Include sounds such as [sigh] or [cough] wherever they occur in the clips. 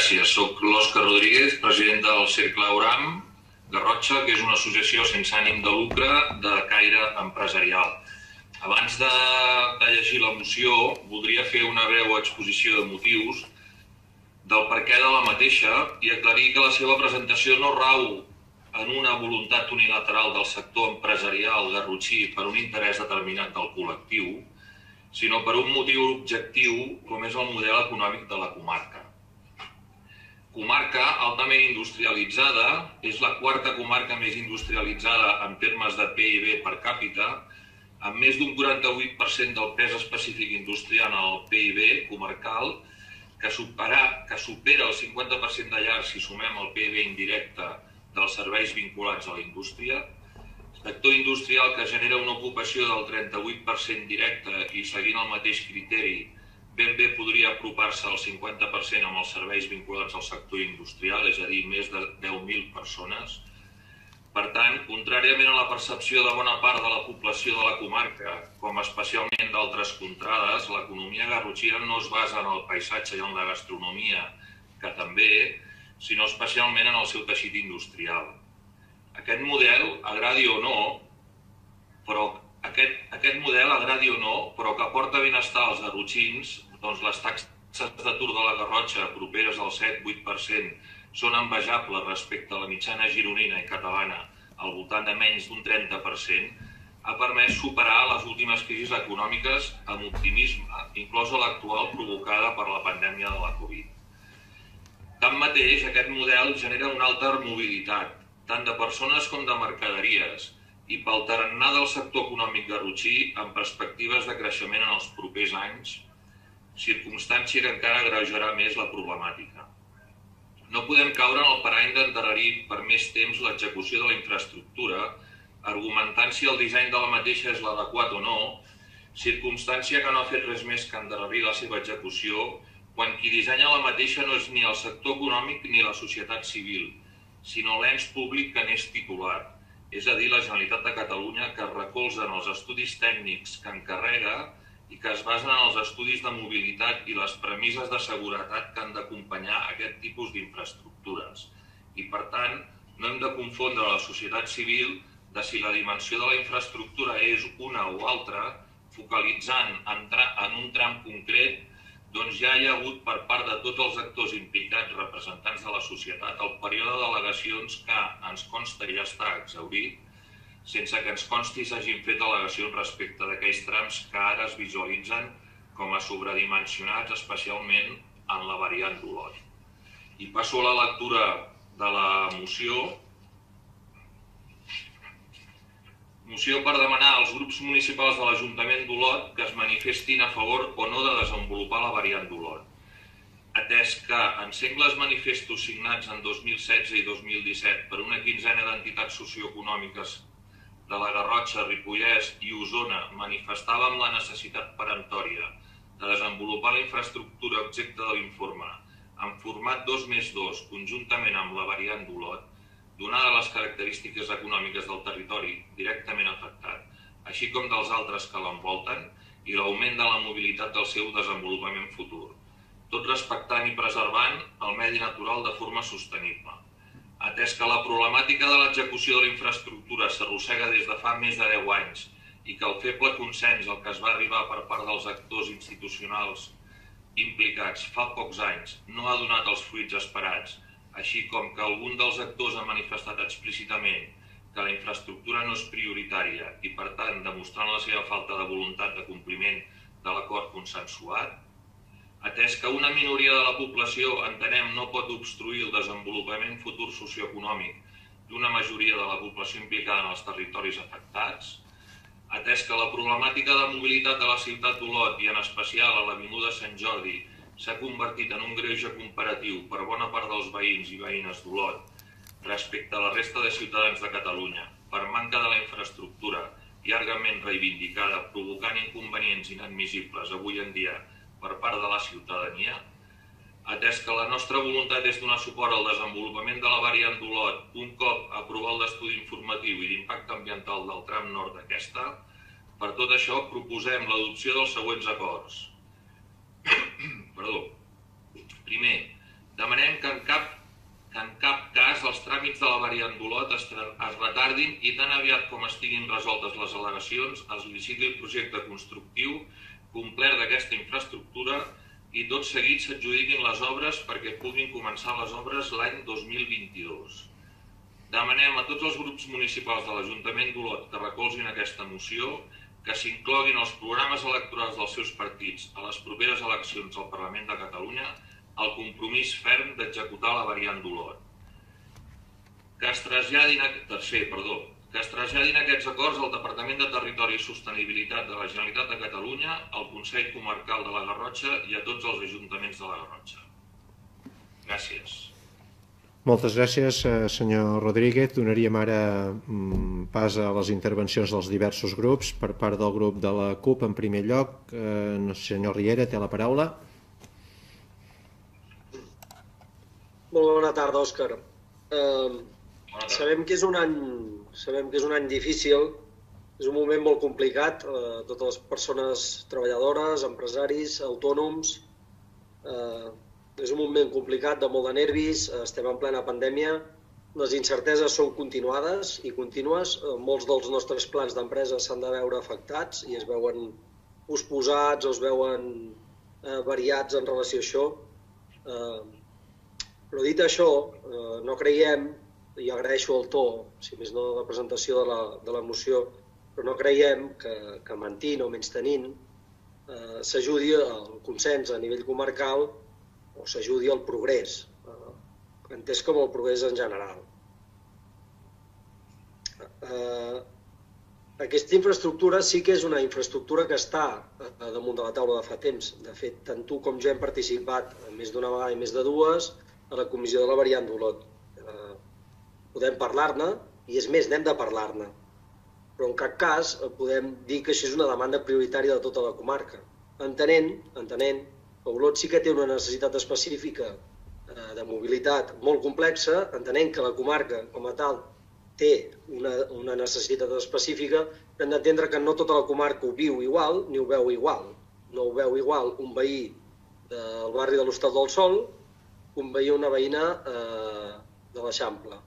gràcies. Soc l'Òscar Rodríguez, president del Cercle Auram Garrotxa, que és una associació sense ànim de lucre de caire empresarial. Abans de, de llegir la moció, voldria fer una breu exposició de motius del perquè de la mateixa i aclarir que la seva presentació no rau en una voluntat unilateral del sector empresarial garrotxí per un interès determinat del col·lectiu, sinó per un motiu objectiu com és el model econòmic de la comarca. Comarca altament industrialitzada, és la quarta comarca més industrialitzada en termes de PIB per càpita, amb més d'un 48% del pes específic industrial en el PIB comarcal, que supera, que supera el 50% de llar si sumem el PIB indirecte dels serveis vinculats a la indústria, sector industrial que genera una ocupació del 38% directe i seguint el mateix criteri ben bé podria apropar-se al 50% amb els serveis vinculats al sector industrial, és a dir, més de 10.000 persones. Per tant, contràriament a la percepció de bona part de la població de la comarca, com especialment d'altres contrades, l'economia garrotxina no es basa en el paisatge i en la gastronomia, que també, sinó especialment en el seu teixit industrial. Aquest model, agradi o no, però aquest, aquest model, agradi o no, però que aporta benestar als garrotxins, doncs les taxes d'atur de la Garrotxa, properes al 7-8%, són envejables respecte a la mitjana gironina i catalana, al voltant de menys d'un 30%, ha permès superar les últimes crisis econòmiques amb optimisme, inclosa l'actual provocada per la pandèmia de la Covid. Tanmateix, aquest model genera una alta mobilitat, tant de persones com de mercaderies, i pel tarannà del sector econòmic garrotxí amb perspectives de creixement en els propers anys, circumstància que encara agreujarà més la problemàtica. No podem caure en el parany d'endarrerir per més temps l'execució de la infraestructura, argumentant si el disseny de la mateixa és l'adequat o no, circumstància que no ha fet res més que endarrerir la seva execució, quan qui dissenya la mateixa no és ni el sector econòmic ni la societat civil, sinó l'ens públic que n'és titular, és a dir, la Generalitat de Catalunya, que recolza en els estudis tècnics que encarrega i que es basen en els estudis de mobilitat i les premisses de seguretat que han d'acompanyar aquest tipus d'infraestructures. I, per tant, no hem de confondre la societat civil de si la dimensió de la infraestructura és una o altra, focalitzant en, en un tram concret doncs ja hi ha hagut per part de tots els actors implicats, representants de la societat, el període de que ens consta ja està exaurit, sense que ens consti s'hagin fet al·legacions respecte d'aquells trams que ara es visualitzen com a sobredimensionats, especialment en la variant d'Olot. I passo a la lectura de la moció, Moció per demanar als grups municipals de l'Ajuntament d'Olot que es manifestin a favor o no de desenvolupar la variant d'Olot. Atès que en sengles manifestos signats en 2016 i 2017 per una quinzena d'entitats socioeconòmiques de la Garrotxa, Ripollès i Osona manifestàvem la necessitat peremptòria de desenvolupar la infraestructura objecte de l'informe en format 2 més 2 conjuntament amb la variant d'Olot, donada les característiques econòmiques del territori directament afectat, així com dels altres que l'envolten, i l'augment de la mobilitat del seu desenvolupament futur, tot respectant i preservant el medi natural de forma sostenible. Atès que la problemàtica de l'execució de la infraestructura s'arrossega des de fa més de 10 anys i que el feble consens al que es va arribar per part dels actors institucionals implicats fa pocs anys no ha donat els fruits esperats així com que algun dels actors ha manifestat explícitament que la infraestructura no és prioritària i, per tant, demostrant la seva falta de voluntat de compliment de l'acord consensuat, atès que una minoria de la població, entenem, no pot obstruir el desenvolupament futur socioeconòmic d'una majoria de la població implicada en els territoris afectats, atès que la problemàtica de mobilitat de la ciutat d'Olot i en especial a l'Avinguda Sant Jordi s'ha convertit en un greuge comparatiu per bona part dels veïns i veïnes d'Olot respecte a la resta de ciutadans de Catalunya per manca de la infraestructura llargament reivindicada provocant inconvenients inadmissibles avui en dia per part de la ciutadania, atès que la nostra voluntat és donar suport al desenvolupament de la variant d'Olot un cop aprovar el d'estudi informatiu i d'impacte ambiental del tram nord d'aquesta, per tot això proposem l'adopció dels següents acords. [clears throat] Perdó. Primer, demanem tràmits de la variant d'Olot es, es retardin i tan aviat com estiguin resoltes les al·legacions es liciti el projecte constructiu complet d'aquesta infraestructura i tot seguit s'adjudiquin les obres perquè puguin començar les obres l'any 2022. Demanem a tots els grups municipals de l'Ajuntament d'Olot que recolzin aquesta moció, que s'incloguin els programes electorals dels seus partits a les properes eleccions al Parlament de Catalunya el compromís ferm d'executar la variant d'Olot que es traslladin, a... tercer, perdó, que es traslladin aquests acords al Departament de Territori i Sostenibilitat de la Generalitat de Catalunya, al Consell Comarcal de la Garrotxa i a tots els ajuntaments de la Garrotxa. Gràcies. Moltes gràcies, eh, senyor Rodríguez. Donaríem ara mm, pas a les intervencions dels diversos grups. Per part del grup de la CUP, en primer lloc, eh, senyor Riera, té la paraula. Molt bona tarda, Òscar. Eh, Sabem que és un any, sabem que és un any difícil, és un moment molt complicat, eh, totes les persones treballadores, empresaris, autònoms, eh, és un moment complicat de molt de nervis, eh, estem en plena pandèmia, les incerteses són continuades i contínues, eh, molts dels nostres plans d'empresa s'han de veure afectats i es veuen posposats o es veuen eh, variats en relació a això. Eh, però dit això, eh, no creiem i agraeixo el to, si més no la presentació de la, de la moció, però no creiem que, que mentint o menys tenint eh, s'ajudi al consens a nivell comarcal o s'ajudi al progrés, eh, entès com el progrés en general. Eh, aquesta infraestructura sí que és una infraestructura que està damunt de la taula de fa temps. De fet, tant tu com jo hem participat més d'una vegada i més de dues a la comissió de la variant d'Olot podem parlar-ne, i és més, n'hem de parlar-ne. Però en cap cas podem dir que això és una demanda prioritària de tota la comarca. Entenent, entenent que Olot sí que té una necessitat específica eh, de mobilitat molt complexa, entenent que la comarca com a tal té una, una necessitat específica, hem d'entendre que no tota la comarca ho viu igual ni ho veu igual. No ho veu igual un veí del barri de l'Hostal del Sol un veí una veïna eh, de l'Eixample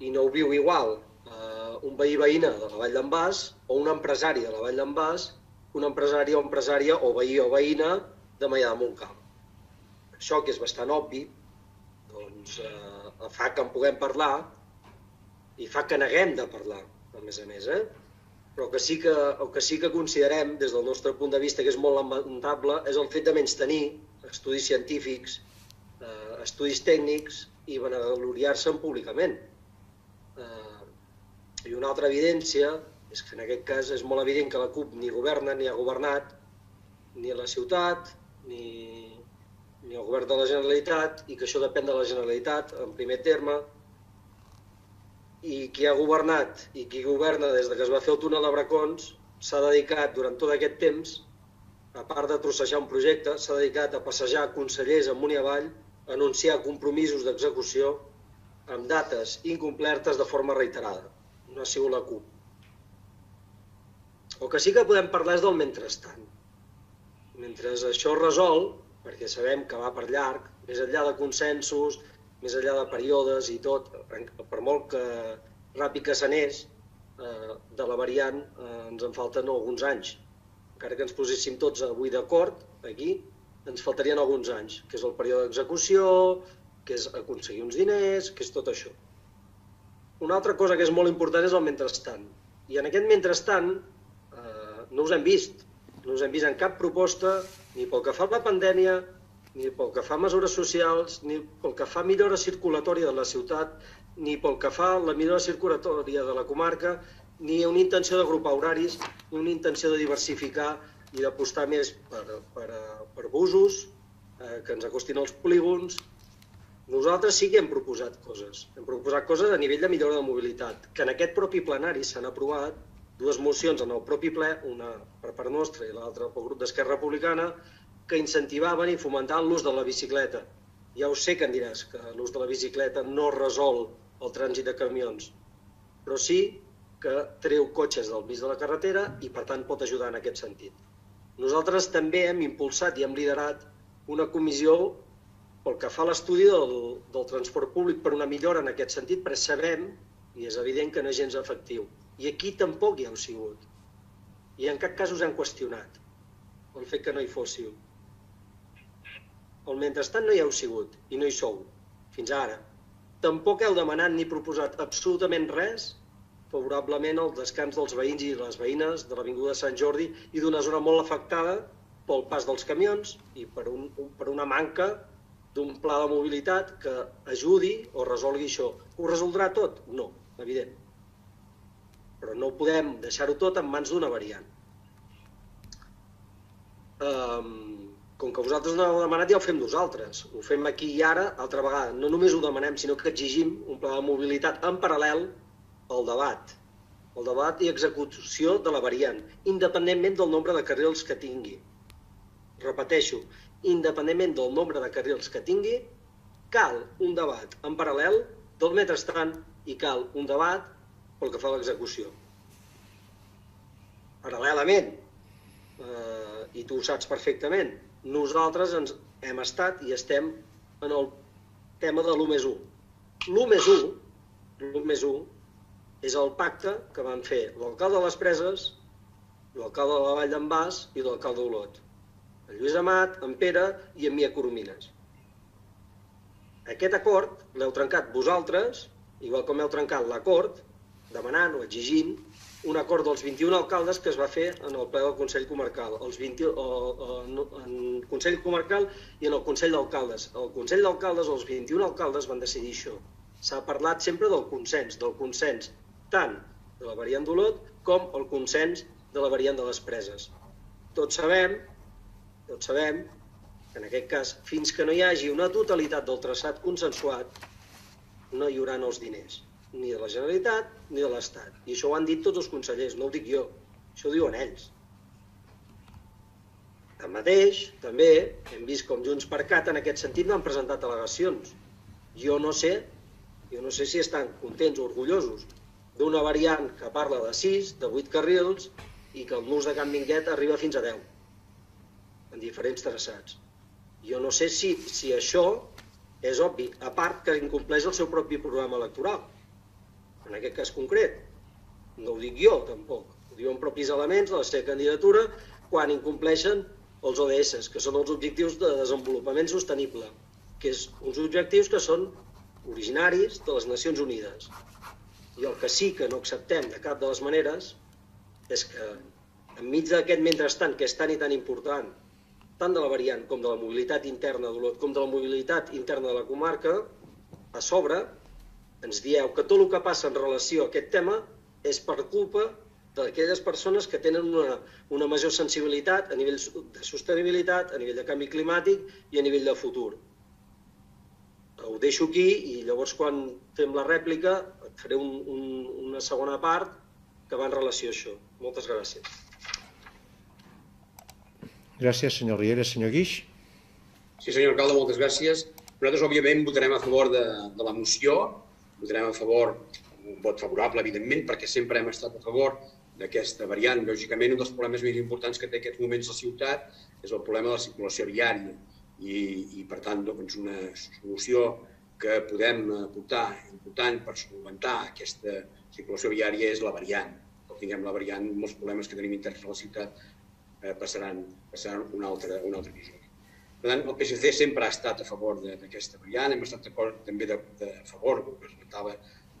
i no ho viu igual eh, un veí veïna de la Vall d'en Bas o un empresari de la Vall d'en Bas un empresari o empresària o veí o veïna de Maià de Montcal. Això, que és bastant obvi, doncs, eh, fa que en puguem parlar i fa que neguem de parlar, a més a més. Eh? Però que sí que, el que sí que considerem, des del nostre punt de vista, que és molt lamentable, és el fet de menys tenir estudis científics, eh, estudis tècnics i vanagloriar-se'n públicament. I una altra evidència és que en aquest cas és molt evident que la CUP ni governa ni ha governat ni a la ciutat ni, ni al govern de la Generalitat i que això depèn de la Generalitat en primer terme. I qui ha governat i qui governa des de que es va fer el túnel de Bracons s'ha dedicat durant tot aquest temps, a part de trossejar un projecte, s'ha dedicat a passejar consellers amunt i avall, a anunciar compromisos d'execució amb dates incomplertes de forma reiterada no ha sigut la CUP. El que sí que podem parlar és del mentrestant. Mentre això es resol, perquè sabem que va per llarg, més enllà de consensos, més enllà de períodes i tot, per molt que ràpid que s'anés, eh, de la variant eh, ens en falten alguns anys. Encara que ens poséssim tots avui d'acord, aquí, ens faltarien alguns anys, que és el període d'execució, que és aconseguir uns diners, que és tot això. Una altra cosa que és molt important és el mentrestant. I en aquest mentrestant eh, no us hem vist. No us hem vist en cap proposta, ni pel que fa a la pandèmia, ni pel que fa a mesures socials, ni pel que fa a millora circulatòria de la ciutat, ni pel que fa a la millora circulatòria de la comarca, ni una intenció d'agrupar horaris, ni una intenció de diversificar i d'apostar més per, per, per busos, eh, que ens acostin als polígons, nosaltres sí que hem proposat coses. Hem proposat coses a nivell de millora de mobilitat, que en aquest propi plenari s'han aprovat dues mocions en el propi ple, una per part nostra i l'altra pel grup d'Esquerra Republicana, que incentivaven i fomentaven l'ús de la bicicleta. Ja ho sé que em diràs que l'ús de la bicicleta no resol el trànsit de camions, però sí que treu cotxes del mig de la carretera i per tant pot ajudar en aquest sentit. Nosaltres també hem impulsat i hem liderat una comissió pel que fa a l'estudi del, del transport públic per una millora en aquest sentit, però sabem, i és evident que no és gens efectiu. I aquí tampoc hi heu sigut. I en cap cas us han qüestionat el fet que no hi fóssiu. El mentrestant no hi heu sigut i no hi sou, fins ara. Tampoc heu demanat ni proposat absolutament res favorablement al descans dels veïns i les veïnes de l'Avinguda de Sant Jordi i d'una zona molt afectada pel pas dels camions i per, un, per una manca d'un pla de mobilitat que ajudi o resolgui això. Ho resoldrà tot? No, evident. Però no podem deixar-ho tot en mans d'una variant. Um, com que vosaltres no heu demanat, ja ho fem nosaltres. Ho fem aquí i ara, altra vegada. No només ho demanem, sinó que exigim un pla de mobilitat en paral·lel al debat. El debat i execució de la variant, independentment del nombre de carrils que tingui. Repeteixo, independentment del nombre de carrils que tingui, cal un debat en paral·lel del mentrestant i cal un debat pel que fa a l'execució. Paral·lelament, eh, i tu ho saps perfectament, nosaltres ens hem estat i estem en el tema de l'1 més 1. L'1 més 1, l'1 més 1 és el pacte que van fer l'alcalde de les Preses, l'alcalde de la Vall d'en Bas i l'alcalde d'Olot. En Lluís Amat, en Pere i en Mia Coromines. Aquest acord l'heu trencat vosaltres, igual com heu trencat l'acord, demanant o exigint un acord dels 21 alcaldes que es va fer en el ple del Consell Comarcal, els 20, o, o, en el Consell Comarcal i en el Consell d'Alcaldes. El Consell d'Alcaldes, els 21 alcaldes van decidir això. S'ha parlat sempre del consens, del consens tant de la variant d'Olot com el consens de la variant de les preses. Tots sabem, tots sabem que en aquest cas, fins que no hi hagi una totalitat del traçat consensuat, no hi haurà els diners ni de la Generalitat ni de l'Estat. I això ho han dit tots els consellers, no ho dic jo, això ho diuen ells. Tanmateix, també hem vist com Junts per Cat en aquest sentit han presentat al·legacions. Jo no sé, jo no sé si estan contents o orgullosos d'una variant que parla de 6, de 8 carrils i que el nus de Can Minguet arriba fins a 10 en diferents traçats. Jo no sé si, si això és obvi, a part que incompleix el seu propi programa electoral en aquest cas concret. No ho dic jo, tampoc. Ho diuen propis elements de la seva candidatura quan incompleixen els ODS, que són els objectius de desenvolupament sostenible, que és uns objectius que són originaris de les Nacions Unides. I el que sí que no acceptem de cap de les maneres és que enmig d'aquest mentrestant que és tan i tan important, tant de la variant com de la mobilitat interna d'Olot com de la mobilitat interna de la comarca, a sobre ens dieu que tot el que passa en relació a aquest tema és per culpa d'aquelles persones que tenen una, una major sensibilitat a nivell de sostenibilitat, a nivell de canvi climàtic i a nivell de futur. Ho deixo aquí i llavors quan fem la rèplica et faré un, un, una segona part que va en relació a això. Moltes gràcies. Gràcies, senyor Riera. Senyor Guix? Sí, senyor alcalde, moltes gràcies. Nosaltres, òbviament, votarem a favor de, de la moció votarem a favor, un vot favorable, evidentment, perquè sempre hem estat a favor d'aquesta variant. Lògicament, un dels problemes més importants que té aquests moments la ciutat és el problema de la circulació viària i, i per tant, doncs, una solució que podem aportar important per solventar aquesta circulació viària és la variant. Quan tinguem la variant, molts problemes que tenim interns a la ciutat eh, passaran, passaran un altre, un altre visió. Per tant, el PSC sempre ha estat a favor d'aquesta variant, hem estat d'acord també de, de, a favor, com presentava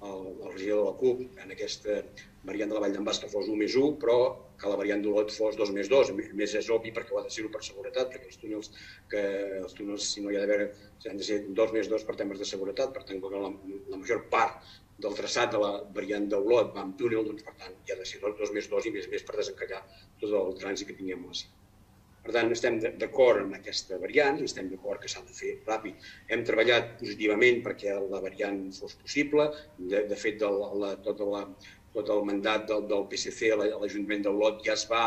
el, el regidor de la CUP, en aquesta variant de la Vall d'en Bas que fos 1 més 1, però que la variant d'Olot fos 2 més 2. A més, és obvi perquè ho ha de ser per seguretat, perquè els túnels, que els túnels si no hi ha d'haver, han de ser 2 més 2 per temes de seguretat, per tant, com la, la major part del traçat de la variant d'Olot va amb túnel, doncs, per tant, hi ha de ser 2 més 2 i més més per desencallar tot el trànsit que tinguem a la ciutat. Per tant, estem d'acord amb aquesta variant estem d'acord que s'ha de fer ràpid. Hem treballat positivament perquè la variant fos possible. De, de fet, el, la, tot, la, tot el mandat del, del PSC a l'Ajuntament d'Olot ja es va,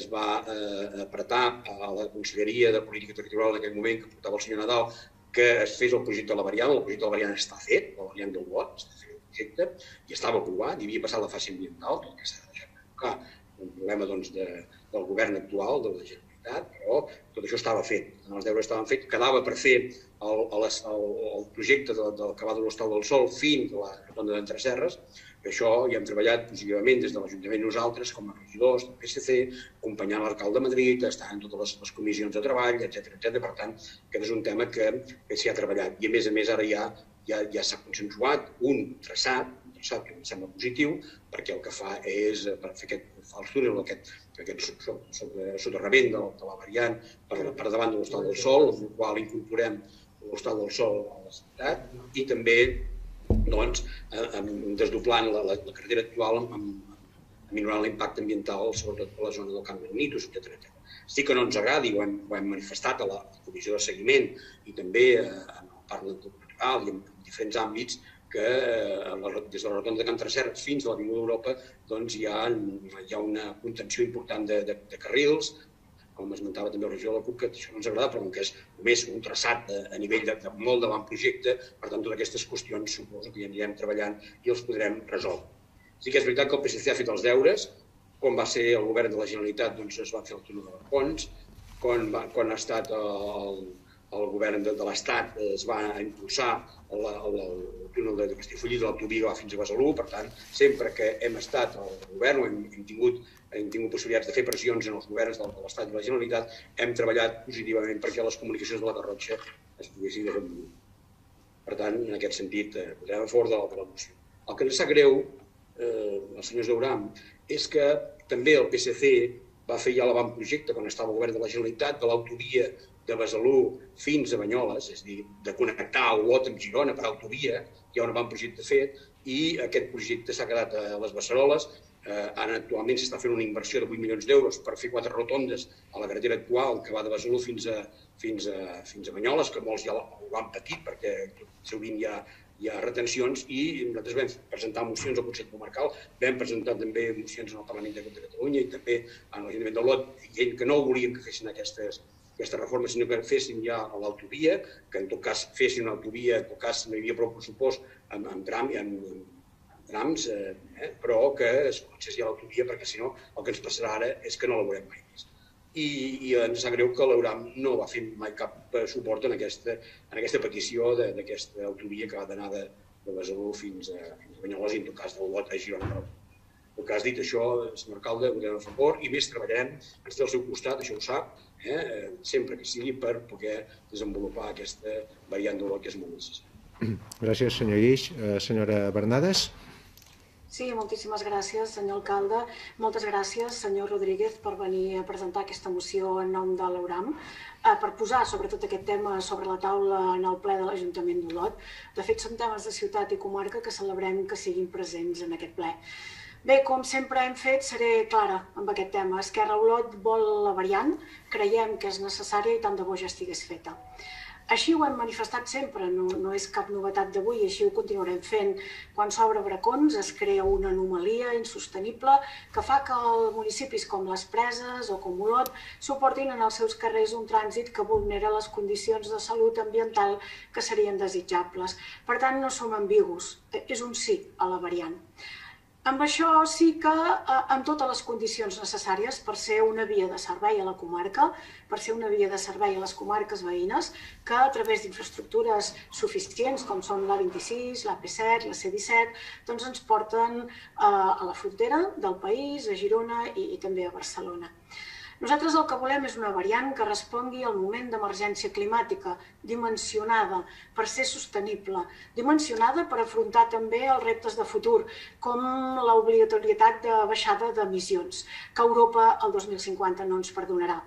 es va eh, apretar a la Conselleria de Política Territorial en aquell moment que portava el senyor Nadal que es fes el projecte de la variant. El projecte de la variant està fet, la variant d'Olot està fet projecte, i estava aprovat, i havia passat la fase ambiental, tot que s'ha de deixar Un problema doncs, de, del govern actual, de la Generalitat però tot això estava fet. Els deures estaven fets, quedava per fer el, el, el, el projecte del, del que va de l'Hostal del Sol fins a la rotonda d'Entre Serres, que això ja hem treballat positivament des de l'Ajuntament nosaltres, com a regidors del PSC, acompanyant l'alcalde de Madrid, estant en totes les, les comissions de treball, etc etc. Per tant, aquest és un tema que, que s'hi ha treballat. I a més a més ara ja ja, ja s'ha consensuat un traçat, un traçat que em sembla positiu, perquè el que fa és, per fer aquest fals túnel, aquest, aquest soterrament de, de la variant per, per davant de l'Hostal del Sol, amb el qual incorporem l'Hostal del Sol a la ciutat, i també doncs, desdoblant la, la, la carretera actual amb, amb, minorant l'impacte ambiental, sobretot a la zona del Camp de Nitos, etc. Sí que no ens agradi, ho hem, ho hem manifestat a la comissió de seguiment i també eh, en el parc natural i en diferents àmbits que eh, des de la rotonda de Can Tresserres fins a l'Avinguda d'Europa doncs, hi, ha, hi ha una contenció important de, de, de carrils, com esmentava també el regidor de la CUP, que això no ens agrada, però que és només un traçat de, a nivell de, de molt davant projecte, per tant, totes aquestes qüestions suposo que ja anirem treballant i els podrem resoldre. Sí que és veritat que el PSC ha fet els deures, quan va ser el govern de la Generalitat doncs es va fer el túnel de Barcons, quan, va, quan ha estat el, el govern de, de l'Estat es va impulsar el, el, el túnel de Castellfollit de l'autovia fins a Besalú, per tant, sempre que hem estat al govern o hem, hem, tingut, hem tingut possibilitats de fer pressions en els governs de, l'Estat i la Generalitat, hem treballat positivament perquè les comunicacions de la Garrotxa es poguessin desenvolupar. Per tant, en aquest sentit, eh, votarem a favor de de la moció. El que ens sap greu, eh, els senyors d'Euram, és que també el PSC va fer ja l'avantprojecte, quan estava al govern de la Generalitat, de l'autovia de Besalú fins a Banyoles, és a dir, de connectar Olot amb Girona per autovia, hi ha un projecte fet, i aquest projecte s'ha quedat a les Beceroles. Eh, ara actualment s'està fent una inversió de 8 milions d'euros per fer quatre rotondes a la carretera actual que va de Besalú fins a, fins a, fins a Banyoles, que molts ja ho han patit perquè sovint hi ha, hi ha retencions i nosaltres vam presentar mocions al Consell Comarcal, vam presentar també mocions en el Parlament de Catalunya i també en l'Ajuntament d'Olot, dient que no volíem que fessin aquestes, aquesta reforma, sinó que fessin ja l'autovia, que en tot cas fessin una autovia, en tot cas no hi havia prou pressupost amb, amb, tram, amb, amb trams, eh, eh, però que es comencés ja l'autovia, perquè si no el que ens passarà ara és que no la veurem mai més. I, i ens sap greu que l'Euram no va fer mai cap eh, suport en aquesta, en aquesta petició d'aquesta autovia que va d'anar de, de Besalú fins a, fins a Banyoles i en tot cas del Lot a Girona. El que has dit això, senyor alcalde, votarem a favor i més treballarem, ens té al seu costat, això ho sap, Eh, sempre que sigui per poder desenvolupar aquesta variant de que és molt necessària. Gràcies, senyor Guix. Eh, senyora Bernades. Sí, moltíssimes gràcies, senyor alcalde. Moltes gràcies, senyor Rodríguez, per venir a presentar aquesta moció en nom de l'Euram, eh, per posar sobretot aquest tema sobre la taula en el ple de l'Ajuntament d'Olot. De fet, són temes de ciutat i comarca que celebrem que siguin presents en aquest ple. Bé, com sempre hem fet, seré clara amb aquest tema. Esquerra Olot vol la variant, creiem que és necessària i tant de bo ja estigués feta. Així ho hem manifestat sempre, no, no és cap novetat d'avui, així ho continuarem fent. Quan s'obre bracons es crea una anomalia insostenible que fa que els municipis com les Preses o com Olot suportin en els seus carrers un trànsit que vulnera les condicions de salut ambiental que serien desitjables. Per tant, no som ambigus, és un sí a la variant. Amb això sí que, eh, amb totes les condicions necessàries per ser una via de servei a la comarca, per ser una via de servei a les comarques veïnes, que a través d'infraestructures suficients, com són l'A26, l'AP7, la C17, doncs ens porten eh, a la frontera del país, a Girona i, i també a Barcelona. Nosaltres el que volem és una variant que respongui al moment d'emergència climàtica, dimensionada per ser sostenible, dimensionada per afrontar també els reptes de futur, com l'obligatorietat de baixada d'emissions, que Europa el 2050 no ens perdonarà.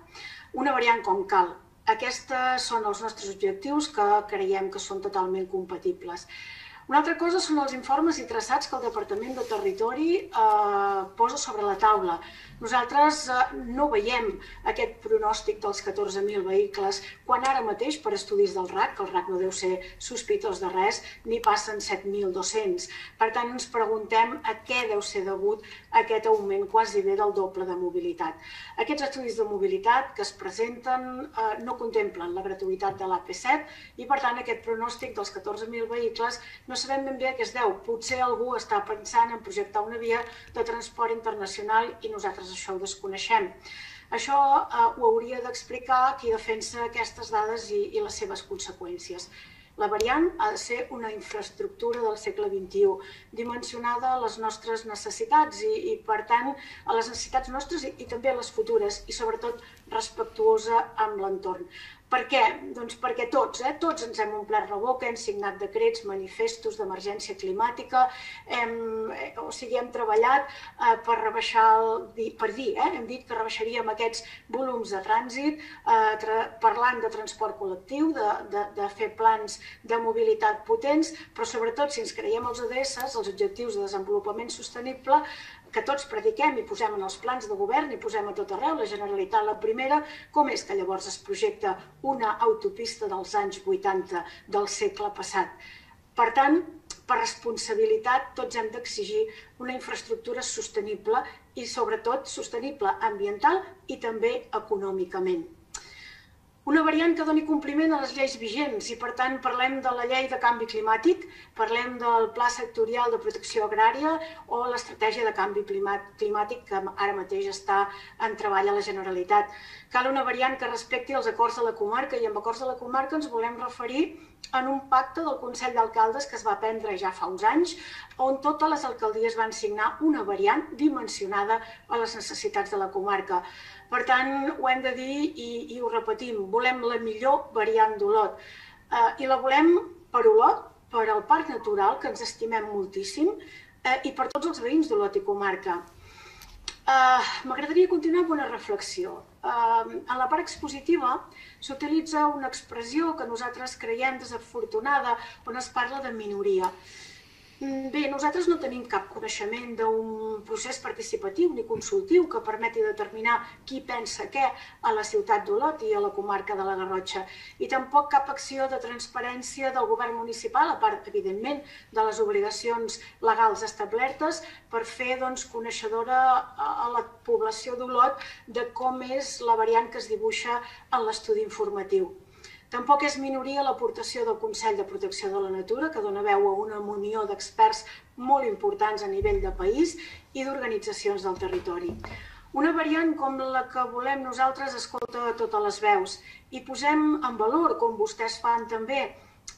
Una variant com cal. Aquests són els nostres objectius que creiem que són totalment compatibles. Una altra cosa són els informes i traçats que el Departament de Territori eh, posa sobre la taula. Nosaltres eh, no veiem aquest pronòstic dels 14.000 vehicles quan ara mateix, per estudis del RAC, que el RAC no deu ser sospitós de res, n'hi passen 7.200. Per tant, ens preguntem a què deu ser degut aquest augment quasi bé del doble de mobilitat. Aquests estudis de mobilitat que es presenten eh, no contemplen la gratuïtat de l'AP7 i, per tant, aquest pronòstic dels 14.000 vehicles no sabem ben bé a què es deu. Potser algú està pensant en projectar una via de transport internacional i nosaltres nosaltres això ho desconeixem. Això eh, ho hauria d'explicar qui defensa aquestes dades i, i les seves conseqüències. La variant ha de ser una infraestructura del segle XXI, dimensionada a les nostres necessitats i, i per tant, a les necessitats nostres i, i també a les futures, i sobretot respectuosa amb l'entorn. Per què? Doncs perquè tots, eh, tots ens hem omplert la boca, hem signat decrets, manifestos d'emergència climàtica, hem, eh, o sigui, hem treballat eh, per rebaixar, el, per dir, eh, hem dit que rebaixaríem aquests volums de trànsit, eh, tra parlant de transport col·lectiu, de, de, de fer plans de mobilitat potents, però sobretot si ens creiem els ODS, els Objectius de Desenvolupament Sostenible, que tots prediquem i posem en els plans de govern i posem a tot arreu, la Generalitat la primera, com és que llavors es projecta una autopista dels anys 80 del segle passat? Per tant, per responsabilitat, tots hem d'exigir una infraestructura sostenible i, sobretot, sostenible ambiental i també econòmicament una variant que doni compliment a les lleis vigents i, per tant, parlem de la llei de canvi climàtic, parlem del Pla Sectorial de Protecció Agrària o l'Estratègia de Canvi Climàtic que ara mateix està en treball a la Generalitat. Cal una variant que respecti els acords de la comarca i amb acords de la comarca ens volem referir en un pacte del Consell d'Alcaldes que es va prendre ja fa uns anys, on totes les alcaldies van signar una variant dimensionada a les necessitats de la comarca. Per tant, ho hem de dir i, i ho repetim, volem la millor variant d'Olot. Eh, I la volem per Olot, per al parc natural, que ens estimem moltíssim, eh, i per tots els veïns d'Olot i comarca. Uh, M'agradaria continuar amb una reflexió. Uh, en la part expositiva s'utilitza una expressió que nosaltres creiem desafortunada on es parla de minoria. Bé, nosaltres no tenim cap coneixement d'un procés participatiu ni consultiu que permeti determinar qui pensa què a la ciutat d'Olot i a la comarca de la Garrotxa. I tampoc cap acció de transparència del govern municipal, a part, evidentment, de les obligacions legals establertes per fer doncs, coneixedora a la població d'Olot de com és la variant que es dibuixa en l'estudi informatiu. Tampoc és minoria l'aportació del Consell de Protecció de la Natura, que dona veu a una munió d'experts molt importants a nivell de país i d'organitzacions del territori. Una variant com la que volem nosaltres escolta totes les veus i posem en valor, com vostès fan també,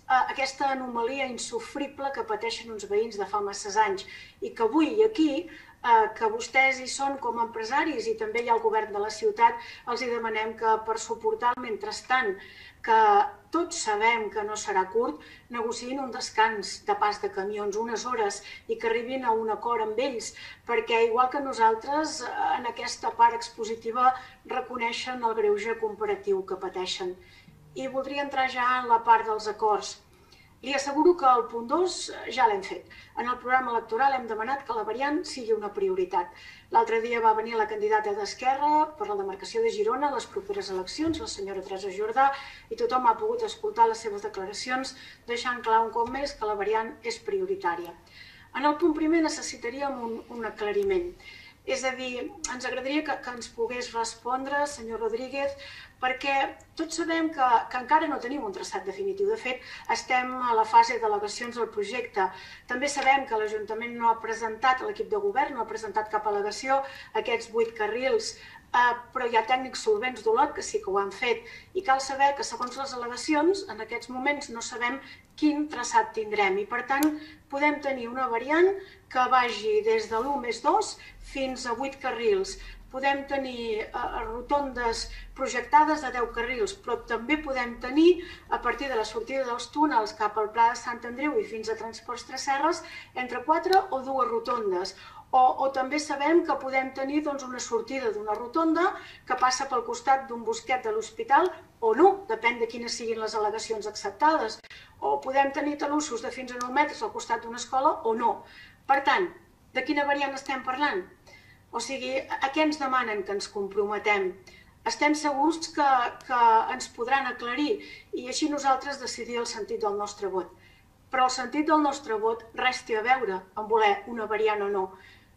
aquesta anomalia insufrible que pateixen uns veïns de fa masses anys i que avui i aquí eh, que vostès hi són com a empresaris i també hi ha el govern de la ciutat, els hi demanem que per suportar el mentrestant que tots sabem que no serà curt, negociïn un descans de pas de camions, unes hores, i que arribin a un acord amb ells, perquè igual que nosaltres, en aquesta part expositiva reconeixen el greuge comparatiu que pateixen. I voldria entrar ja en la part dels acords. Li asseguro que el punt 2 ja l'hem fet. En el programa electoral hem demanat que la variant sigui una prioritat. L'altre dia va venir la candidata d'Esquerra per la demarcació de Girona a les properes eleccions, la senyora Teresa Jordà, i tothom ha pogut escoltar les seves declaracions, deixant clar un cop més que la variant és prioritària. En el punt primer necessitaríem un, un aclariment. És a dir, ens agradaria que, que ens pogués respondre, senyor Rodríguez, perquè tots sabem que, que encara no tenim un traçat definitiu. De fet, estem a la fase d'al·legacions del projecte. També sabem que l'Ajuntament no ha presentat, l'equip de govern no ha presentat cap al·legació aquests vuit carrils Uh, però hi ha tècnics solvents d'Olot que sí que ho han fet i cal saber que segons les al·legacions en aquests moments no sabem quin traçat tindrem i per tant podem tenir una variant que vagi des de l'1 més 2 fins a 8 carrils podem tenir eh, rotondes projectades de 10 carrils, però també podem tenir, a partir de la sortida dels túnels cap al Pla de Sant Andreu i fins a Transports Tresserres, entre 4 o dues rotondes. O, o també sabem que podem tenir doncs, una sortida d'una rotonda que passa pel costat d'un bosquet de l'hospital o no, depèn de quines siguin les al·legacions acceptades. O podem tenir talussos de fins a 9 metres al costat d'una escola o no. Per tant, de quina variant estem parlant? O sigui, a què ens demanen que ens comprometem? Estem segurs que, que ens podran aclarir i així nosaltres decidir el sentit del nostre vot. Però el sentit del nostre vot res té a veure amb voler una variant o no.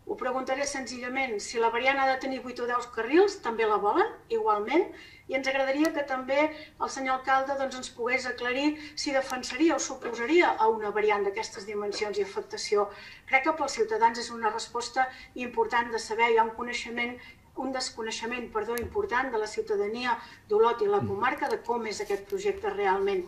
Ho preguntaré senzillament, si la variant ha de tenir 8 o 10 carrils, també la volen, igualment, i ens agradaria que també el senyor alcalde doncs, ens pogués aclarir si defensaria o suposaria a una variant d'aquestes dimensions i afectació. Crec que pels ciutadans és una resposta important de saber, hi ha un coneixement un desconeixement perdó, important de la ciutadania d'Olot i la comarca de com és aquest projecte realment.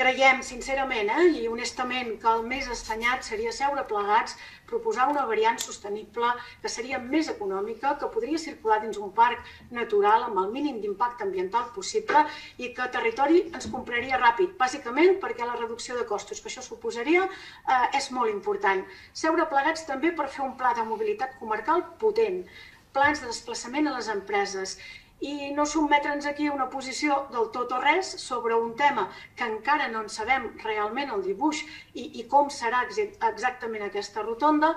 Creiem, sincerament eh, i honestament, que el més assenyat seria seure plegats, proposar una variant sostenible que seria més econòmica, que podria circular dins un parc natural amb el mínim d'impacte ambiental possible i que territori ens compraria ràpid, bàsicament perquè la reducció de costos que això suposaria eh, és molt important. Seure plegats també per fer un pla de mobilitat comarcal potent, plans de desplaçament a les empreses i no sotmetre'ns aquí a una posició del tot o res sobre un tema que encara no en sabem realment el dibuix i, i com serà exactament aquesta rotonda,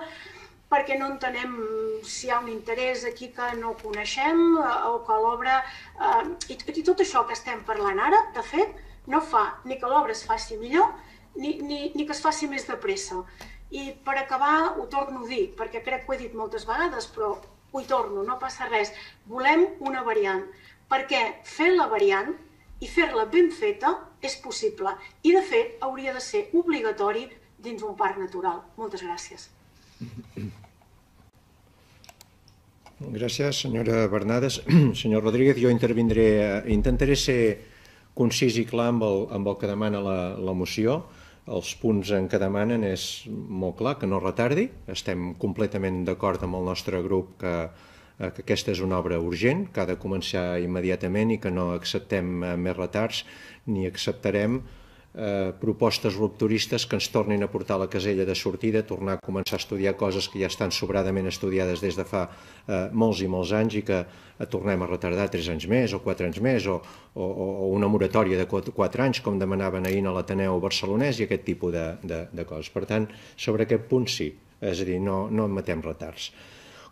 perquè no entenem si hi ha un interès aquí que no coneixem eh, o que l'obra... Eh, i, I tot això que estem parlant ara, de fet, no fa ni que l'obra es faci millor ni, ni, ni que es faci més de pressa. I per acabar, ho torno a dir, perquè crec que ho he dit moltes vegades, però ho hi torno, no passa res. Volem una variant, perquè fer la variant i fer-la ben feta és possible. I, de fet, hauria de ser obligatori dins un parc natural. Moltes gràcies. Gràcies, senyora Bernades. [clears throat] Senyor Rodríguez, jo intervindré, intentaré ser concís i clar amb el, amb el que demana la, la moció els punts en què demanen és molt clar que no retardi. Estem completament d'acord amb el nostre grup que, eh, que aquesta és una obra urgent, que ha de començar immediatament i que no acceptem eh, més retards ni acceptarem eh, propostes rupturistes que ens tornin a portar a la casella de sortida, tornar a començar a estudiar coses que ja estan sobradament estudiades des de fa eh, molts i molts anys i que eh, tornem a retardar 3 anys més o 4 anys més o, o, una moratòria de 4, 4 anys com demanaven ahir a l'Ateneu barcelonès i aquest tipus de, de, de coses. Per tant, sobre aquest punt sí, és a dir, no, no admetem retards.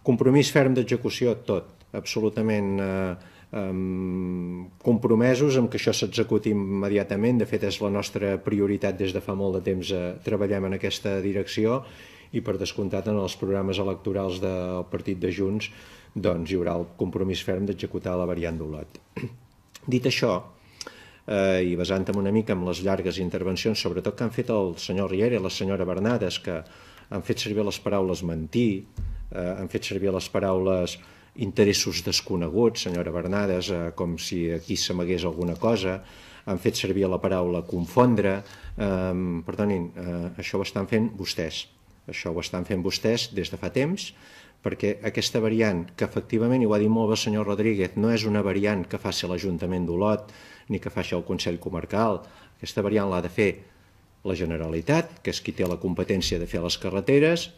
Compromís ferm d'execució, tot, absolutament eh, compromesos amb que això s'executi immediatament. De fet, és la nostra prioritat des de fa molt de temps. Eh, treballem en aquesta direcció i per descomptat en els programes electorals del partit de Junts doncs hi haurà el compromís ferm d'executar la variant d'Olot. [clears throat] Dit això, eh, i basant-me una mica en les llargues intervencions, sobretot que han fet el senyor Riera i la senyora Bernades, que han fet servir les paraules mentir, eh, han fet servir les paraules interessos desconeguts, senyora Bernades, eh, com si aquí s'amagués alguna cosa, han fet servir la paraula confondre, eh, perdonin, eh, això ho estan fent vostès, això ho estan fent vostès des de fa temps, perquè aquesta variant, que efectivament, i ho ha dit molt el senyor Rodríguez, no és una variant que faci l'Ajuntament d'Olot ni que faci el Consell Comarcal, aquesta variant l'ha de fer la Generalitat, que és qui té la competència de fer les carreteres,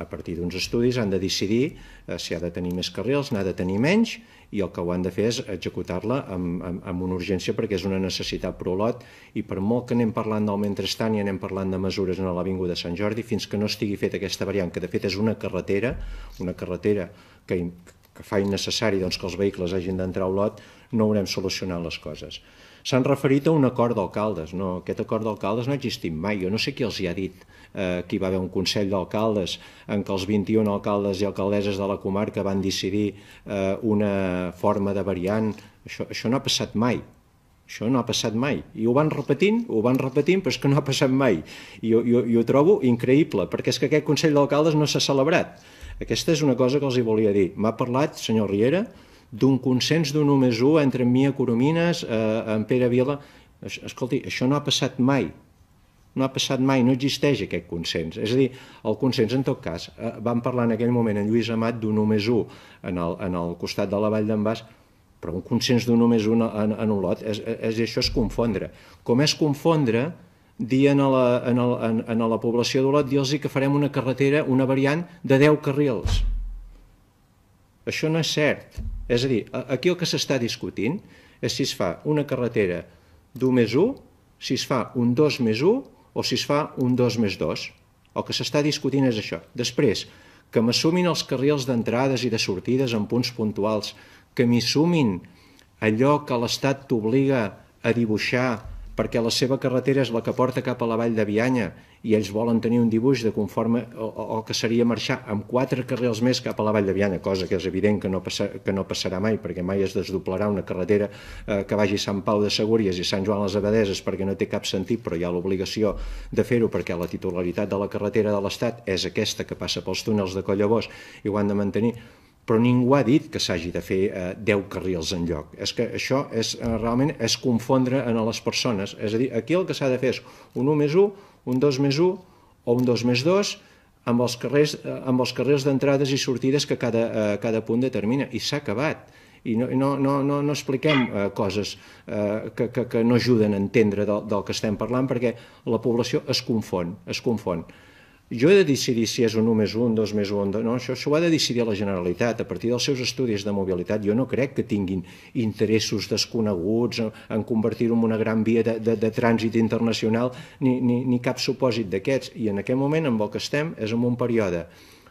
a partir d'uns estudis han de decidir eh, si ha de tenir més carrils, n'ha de tenir menys, i el que ho han de fer és executar-la amb, amb, amb una urgència perquè és una necessitat per Olot i per molt que anem parlant del mentrestant i anem parlant de mesures en l'Avinguda de Sant Jordi, fins que no estigui feta aquesta variant, que de fet és una carretera, una carretera que, que fa innecessari doncs, que els vehicles hagin d'entrar a Olot, no haurem solucionat les coses. S'han referit a un acord d'alcaldes. No, aquest acord d'alcaldes no ha existit mai. Jo no sé qui els hi ha dit eh, que hi va haver un Consell d'Alcaldes en què els 21 alcaldes i alcaldesses de la comarca van decidir eh, una forma de variant. Això, això no ha passat mai. Això no ha passat mai. I ho van repetint, ho van repetint, però és que no ha passat mai. I jo, jo ho trobo increïble, perquè és que aquest Consell d'Alcaldes no s'ha celebrat. Aquesta és una cosa que els hi volia dir. M'ha parlat, senyor Riera, d'un consens d'un 1 més 1 entre en Mia Coromines, eh, en Pere Vila. Escolti, això no ha passat mai. No ha passat mai, no existeix aquest consens. És a dir, el consens, en tot cas, eh, vam parlar en aquell moment en Lluís Amat d'un 1 més 1 en el, en el costat de la Vall d'en Bas, però un consens d'un 1 més 1 en, en Olot, és, és, això és confondre. Com és confondre dir a la, en, el, en, en la població d'Olot, dir-los que farem una carretera, una variant de 10 carrils. Això no és cert. És a dir, aquí el que s'està discutint és si es fa una carretera d'1 més 1, si es fa un 2 més 1 o si es fa un 2 més 2. El que s'està discutint és això. Després, que m'assumin els carrils d'entrades i de sortides en punts puntuals, que m'hi sumin allò que l'Estat t'obliga a dibuixar perquè la seva carretera és la que porta cap a la vall de Bianya i ells volen tenir un dibuix de conforme o, o que seria marxar amb quatre carrils més cap a la vall de Bianya, cosa que és evident que no, passa, que no passarà mai perquè mai es desdoblarà una carretera eh, que vagi Sant Pau de Segúries i Sant Joan les Abadeses perquè no té cap sentit però hi ha l'obligació de fer-ho perquè la titularitat de la carretera de l'Estat és aquesta que passa pels túnels de Collabós i ho han de mantenir però ningú ha dit que s'hagi de fer eh, 10 carrils en lloc. És que això és, eh, realment és confondre en les persones. És a dir, aquí el que s'ha de fer és un 1 més 1, un 2 més 1 o un 2 més 2 amb els carrers, eh, amb els carrers d'entrades i sortides que cada, eh, cada punt determina. I s'ha acabat i no, no, no, no, no expliquem eh, coses eh, que, que, que no ajuden a entendre del, del que estem parlant perquè la població es confon, es confon. Jo he de decidir si és un 1 més 1, 2 més 1, no, això, això ho ha de decidir la Generalitat a partir dels seus estudis de mobilitat. Jo no crec que tinguin interessos desconeguts en, en convertir-ho en una gran via de, de, de trànsit internacional ni, ni, ni cap supòsit d'aquests. I en aquest moment, amb el que estem, és en un període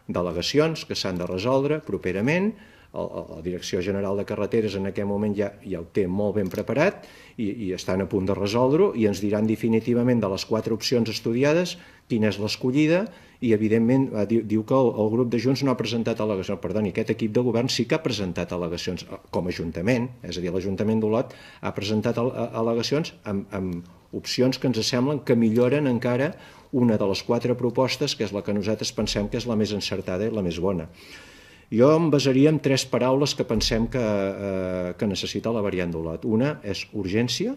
d'al·legacions que s'han de resoldre properament, la Direcció General de Carreteres en aquest moment ja, ja ho té molt ben preparat i, i estan a punt de resoldre-ho i ens diran definitivament de les quatre opcions estudiades quina és l'escollida i evidentment eh, diu, que el, el grup de Junts no ha presentat al·legacions. Perdoni, aquest equip de govern sí que ha presentat al·legacions eh, com a Ajuntament, és a dir, l'Ajuntament d'Olot ha presentat al·legacions amb, amb opcions que ens semblen que milloren encara una de les quatre propostes, que és la que nosaltres pensem que és la més encertada i la més bona. Jo em basaria en tres paraules que pensem que, eh, que necessita la variant d'Olot. Una és urgència,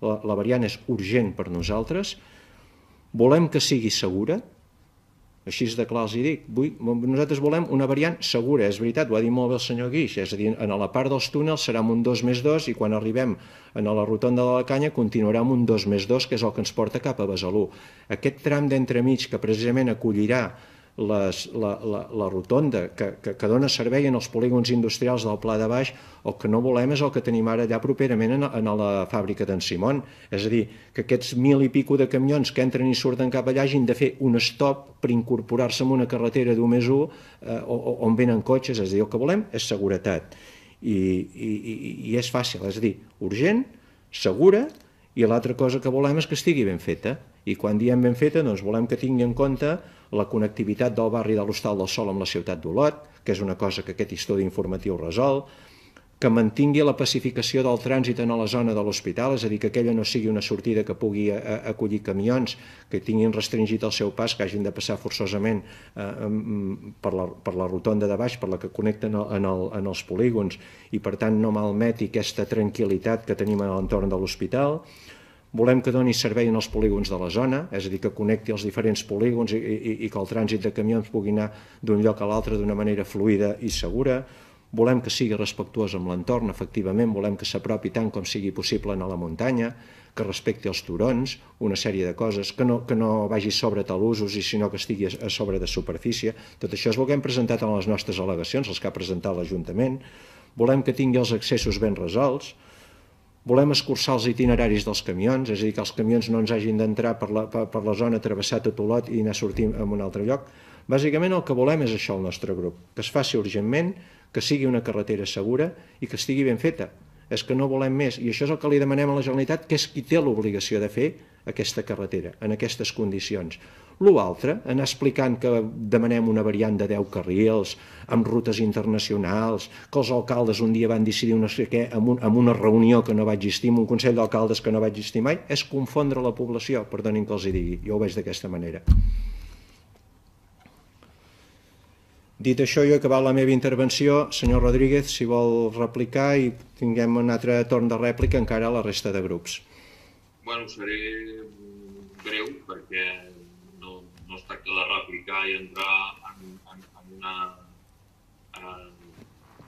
la, la variant és urgent per nosaltres, volem que sigui segura, així de clar els hi dic, vull, nosaltres volem una variant segura, és veritat, ho ha dit molt bé el senyor Guix, és a dir, en la part dels túnels serà un 2 més 2 i quan arribem a la rotonda de la Canya continuarà amb un 2 més 2, que és el que ens porta cap a Besalú. Aquest tram d'entremig que precisament acollirà les, la, la, la rotonda que, que, que dona servei en els polígons industrials del Pla de Baix, el que no volem és el que tenim ara allà properament en, en la fàbrica d'en Simón. És a dir, que aquests mil i pico de camions que entren i surten cap allà hagin de fer un stop per incorporar-se en una carretera d'un més un eh, on venen cotxes. És a dir, el que volem és seguretat. I, i, i és fàcil, és a dir, urgent, segura, i l'altra cosa que volem és que estigui ben feta. I quan diem ben feta, doncs volem que tingui en compte la connectivitat del barri de l'Hostal del Sol amb la ciutat d'Olot, que és una cosa que aquest estudi informatiu resol, que mantingui la pacificació del trànsit en la zona de l'hospital, és a dir, que aquella no sigui una sortida que pugui a, a, acollir camions que tinguin restringit el seu pas, que hagin de passar forçosament eh, per, la, per la rotonda de baix, per la que connecten en, el, en els polígons, i per tant no malmeti aquesta tranquil·litat que tenim a l'entorn de l'hospital, Volem que doni servei en els polígons de la zona, és a dir, que connecti els diferents polígons i, i, i que el trànsit de camions pugui anar d'un lloc a l'altre d'una manera fluida i segura. Volem que sigui respectuós amb l'entorn, efectivament, volem que s'apropi tant com sigui possible a la muntanya, que respecti els turons, una sèrie de coses, que no, que no vagi sobre talusos i sinó que estigui a sobre de superfície. Tot això és el que hem presentat en les nostres al·legacions, els que ha presentat l'Ajuntament. Volem que tingui els accessos ben resolts, Volem escurçar els itineraris dels camions, és a dir, que els camions no ens hagin d'entrar per, la, per, per la zona, travessar tot Olot i anar sortint a un altre lloc. Bàsicament el que volem és això el nostre grup, que es faci urgentment, que sigui una carretera segura i que estigui ben feta. És que no volem més, i això és el que li demanem a la Generalitat, que és qui té l'obligació de fer aquesta carretera, en aquestes condicions. L'altre, anar explicant que demanem una variant de 10 carrils, amb rutes internacionals, que els alcaldes un dia van decidir no sé què, amb, un, amb una reunió que no va existir, amb un Consell d'Alcaldes que no va existir mai, és confondre la població, perdonin que els hi digui. Jo ho veig d'aquesta manera. Dit això, jo he acabat la meva intervenció. Senyor Rodríguez, si vol replicar i tinguem un altre torn de rèplica encara a la resta de grups. Bueno, seré breu perquè es tracta de replicar i entrar en, en, en una... En,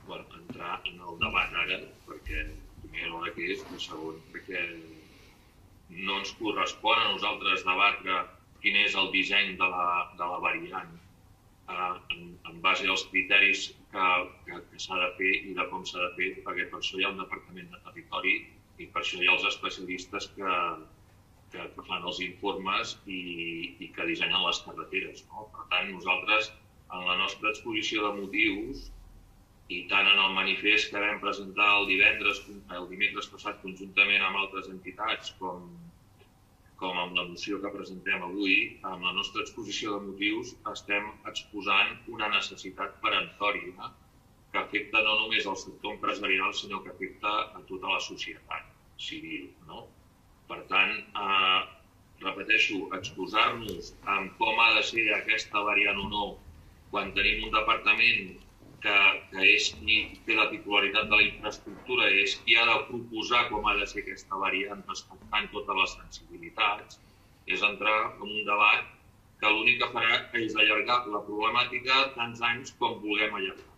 bueno, entrar en el debat ara, perquè primer l'hora que és, i segon perquè no ens correspon a nosaltres debatre quin és el disseny de la, de la variant eh, en, en base als criteris que, que, que s'ha de fer i de com s'ha de fer, perquè per això hi ha un departament de territori i per això hi ha els especialistes que, que, fan els informes i, i que dissenyen les carreteres. No? Per tant, nosaltres, en la nostra exposició de motius, i tant en el manifest que vam presentar el divendres, el dimecres passat conjuntament amb altres entitats, com, com amb la moció que presentem avui, amb la nostra exposició de motius estem exposant una necessitat peremptòria que afecta no només el sector empresarial, sinó que afecta a tota la societat civil. No? Per tant, eh, repeteixo, exposar-nos en com ha de ser aquesta variant o no quan tenim un departament que, que és qui té la titularitat de la infraestructura, és qui ha de proposar com ha de ser aquesta variant respectant totes les sensibilitats, és entrar en un debat que l'únic que farà és allargar la problemàtica tants anys com vulguem allargar.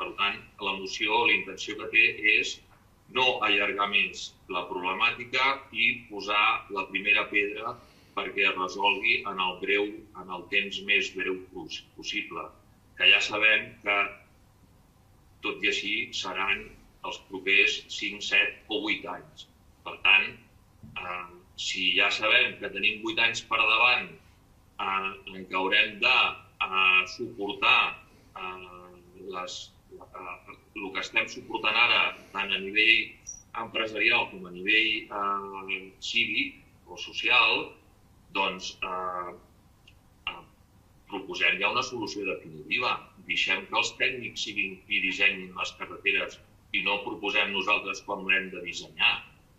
Per tant, la moció, la intenció que té és no allargar més la problemàtica i posar la primera pedra perquè es resolgui en el breu, en el temps més breu possible. Que ja sabem que, tot i així, seran els propers 5, 7 o 8 anys. Per tant, eh, si ja sabem que tenim 8 anys per davant eh, en què haurem de eh, suportar eh, les, el que estem suportant ara, tant a nivell empresarial com a nivell eh, cívic o social, doncs eh, eh, proposem ja una solució definitiva. Deixem que els tècnics siguin i dissenyin les carreteres i no proposem nosaltres com l'hem de dissenyar.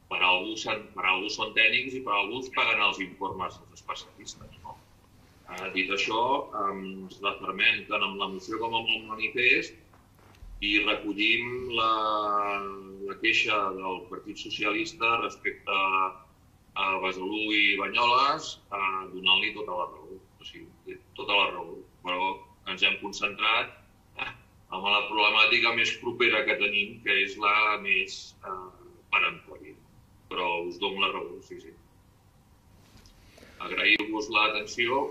Per algú, per algú són tècnics i per algú paguen els informes dels especialistes. No? Eh, dit això, ens refermem tant amb la moció com amb el manifest i recollim la, la queixa del Partit Socialista respecte a Besalú i Banyoles, eh, donant-li tota la raó. O sigui, tota la raó. Però ens hem concentrat eh, amb la problemàtica més propera que tenim, que és la més eh, peremptòria. Però us dono la raó, sí, sí. Agrair-vos l'atenció,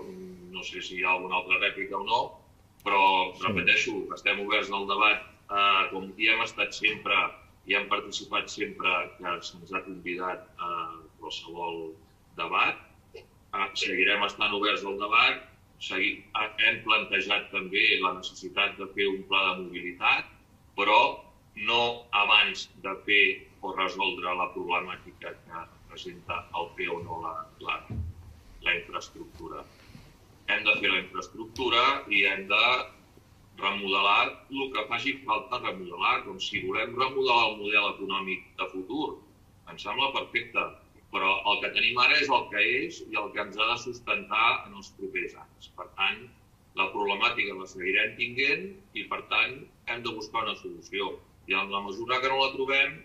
no sé si hi ha alguna altra rèplica o no, però repeteixo, estem oberts al debat, eh, com hi hem estat sempre i hem participat sempre que se'ns ha convidat a qualsevol debat. Eh, seguirem estant oberts al debat, Segui, hem plantejat també la necessitat de fer un pla de mobilitat, però no abans de fer o resoldre la problemàtica que presenta el fer o no la, la, la infraestructura hem de fer la infraestructura i hem de remodelar el que faci falta remodelar, com si volem remodelar el model econòmic de futur. Em sembla perfecte, però el que tenim ara és el que és i el que ens ha de sustentar en els propers anys. Per tant, la problemàtica la seguirem tinguent i, per tant, hem de buscar una solució. I en la mesura que no la trobem,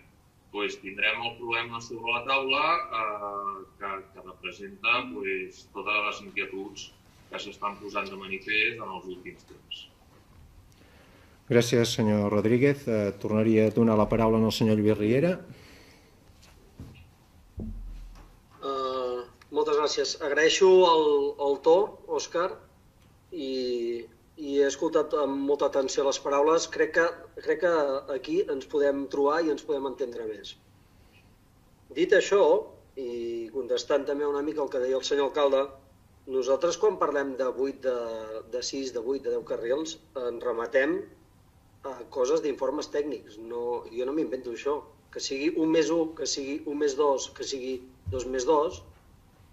doncs tindrem el problema sobre la taula eh, que, que representa doncs, totes les inquietuds que s'estan posant de manifest en els últims temps. Gràcies, senyor Rodríguez. Eh, tornaria a donar la paraula al senyor Lluís Riera. Uh, moltes gràcies. Agraeixo el, el to, Òscar, i, i he escoltat amb molta atenció les paraules. Crec que, crec que aquí ens podem trobar i ens podem entendre més. Dit això, i contestant també una mica el que deia el senyor alcalde, nosaltres, quan parlem de 8, de, de 6, de 8, de 10 carrils, ens rematem a coses d'informes tècnics. No, jo no m'invento això. Que sigui un més 1, que sigui un més 2, que sigui 2 més 2,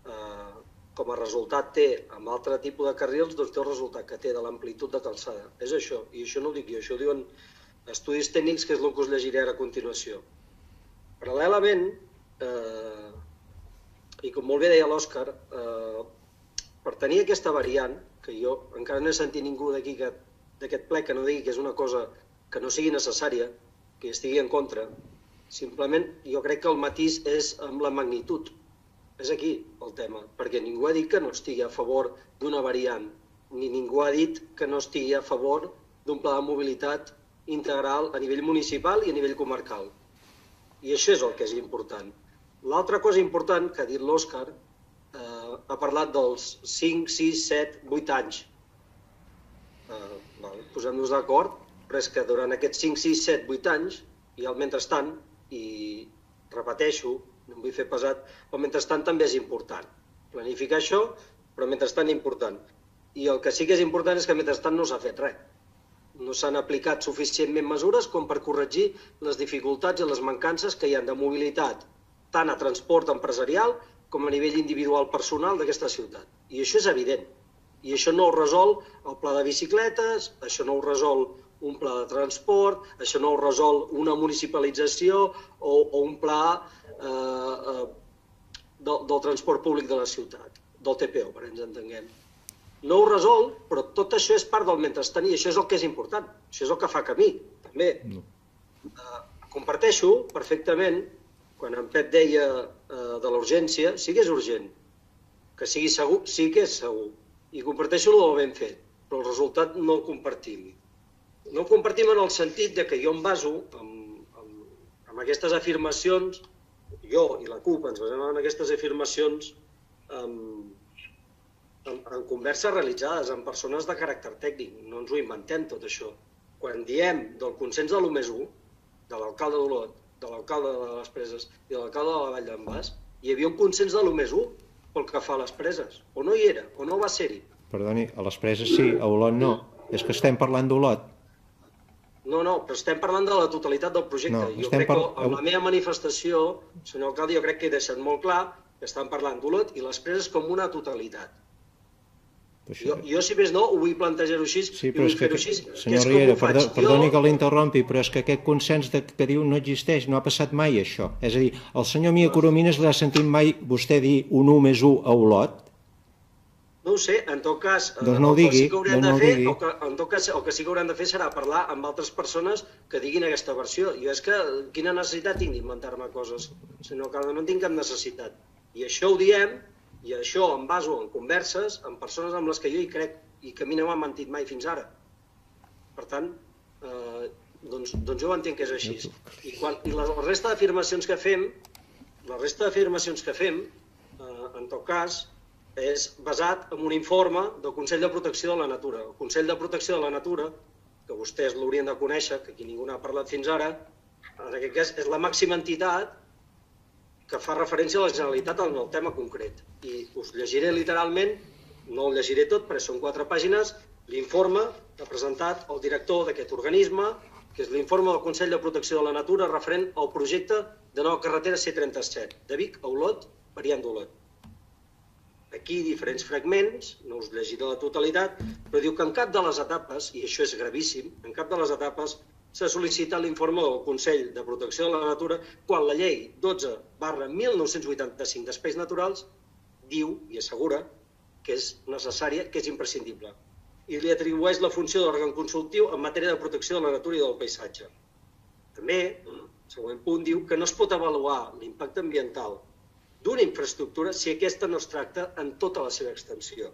eh, com a resultat té amb altre tipus de carrils, doncs té el resultat que té de l'amplitud de calçada. És això, i això no ho dic jo, això ho diuen estudis tècnics, que és el que us llegiré ara a continuació. Paral·lelament, eh, i com molt bé deia l'Òscar, eh, per tenir aquesta variant, que jo encara no he sentit ningú d'aquí d'aquest ple que no digui que és una cosa que no sigui necessària, que estigui en contra, simplement jo crec que el matís és amb la magnitud. És aquí el tema, perquè ningú ha dit que no estigui a favor d'una variant, ni ningú ha dit que no estigui a favor d'un pla de mobilitat integral a nivell municipal i a nivell comarcal. I això és el que és important. L'altra cosa important que ha dit l'Òscar eh, ha parlat dels 5, 6, 7, 8 anys. Eh, Posem-nos d'acord, però és que durant aquests 5, 6, 7, 8 anys, i al mentrestant, i repeteixo, no em vull fer pesat, el mentrestant també és important. Planificar això, però mentrestant important. I el que sí que és important és que mentrestant no s'ha fet res. No s'han aplicat suficientment mesures com per corregir les dificultats i les mancances que hi ha de mobilitat, tant a transport empresarial com a nivell individual personal d'aquesta ciutat. I això és evident. I això no ho resol el pla de bicicletes, això no ho resol un pla de transport, això no ho resol una municipalització o, o un pla eh, eh, del, del transport públic de la ciutat, del TPO, per ens entenguem. no ho resol, però tot això és part del mentrestant i això és el que és important, això és el que fa camí, també. No. Uh, comparteixo perfectament quan en Pep deia uh, de l'urgència, sí que és urgent, que sigui segur, sí que és segur, i comparteixo el ben fet, però el resultat no el compartim. No el compartim en el sentit de que jo em baso amb, amb, amb aquestes afirmacions, jo i la CUP ens basem en aquestes afirmacions amb, en, en converses realitzades amb persones de caràcter tècnic, no ens ho inventem tot això. Quan diem del consens de l'1 de l'alcalde d'Olot, de l'alcalde de les Preses i de l'alcalde de la Vall d'en Bas, hi havia un consens de l'1 pel que fa a les preses. O no hi era, o no va ser-hi. Perdoni, a les preses sí, a Olot no. És que estem parlant d'Olot. No, no, però estem parlant de la totalitat del projecte. No, jo crec par... que en la meva manifestació, senyor alcalde, jo crec que he deixat molt clar que estan parlant d'Olot i les preses com una totalitat. Això... Jo, jo, si més no, ho vull plantejar-ho així sí, però és que, així. Senyor que Riera, perdó, perdoni jo... que l'interrompi, però és que aquest consens de, que diu no existeix, no ha passat mai això. És a dir, el senyor Mia Coromines l'ha sentit mai vostè dir un 1 més 1 a Olot? No ho sé, en tot cas, doncs no ho digui, sí que no, no de fer, o que, en tot cas, el que sí que haurem de fer serà parlar amb altres persones que diguin aquesta versió. Jo és que, quina necessitat tinc d'inventar-me coses? Senyor Calda, no tinc cap necessitat. I això ho diem i això em baso en converses amb persones amb les que jo hi crec i que a mi no m'han mentit mai fins ara. Per tant, eh, doncs, doncs jo entenc que és així. I, quan, i la, la resta d'afirmacions que fem, la resta d'afirmacions que fem, eh, en tot cas, és basat en un informe del Consell de Protecció de la Natura. El Consell de Protecció de la Natura, que vostès l'haurien de conèixer, que aquí ningú n'ha parlat fins ara, en aquest cas és la màxima entitat que fa referència a la Generalitat en el tema concret. I us llegiré literalment, no el llegiré tot, perquè són quatre pàgines, l'informe que ha presentat el director d'aquest organisme, que és l'informe del Consell de Protecció de la Natura referent al projecte de nova carretera C-37, de Vic a Olot, variant d'Olot. Aquí diferents fragments, no us llegiré la totalitat, però diu que en cap de les etapes, i això és gravíssim, en cap de les etapes s'ha sol·licitat l'informe del Consell de Protecció de la Natura quan la llei 12 barra 1985 d'Espais Naturals diu i assegura que és necessària, que és imprescindible i li atribueix la funció d'òrgan consultiu en matèria de protecció de la natura i del paisatge. També, el següent punt diu que no es pot avaluar l'impacte ambiental d'una infraestructura si aquesta no es tracta en tota la seva extensió.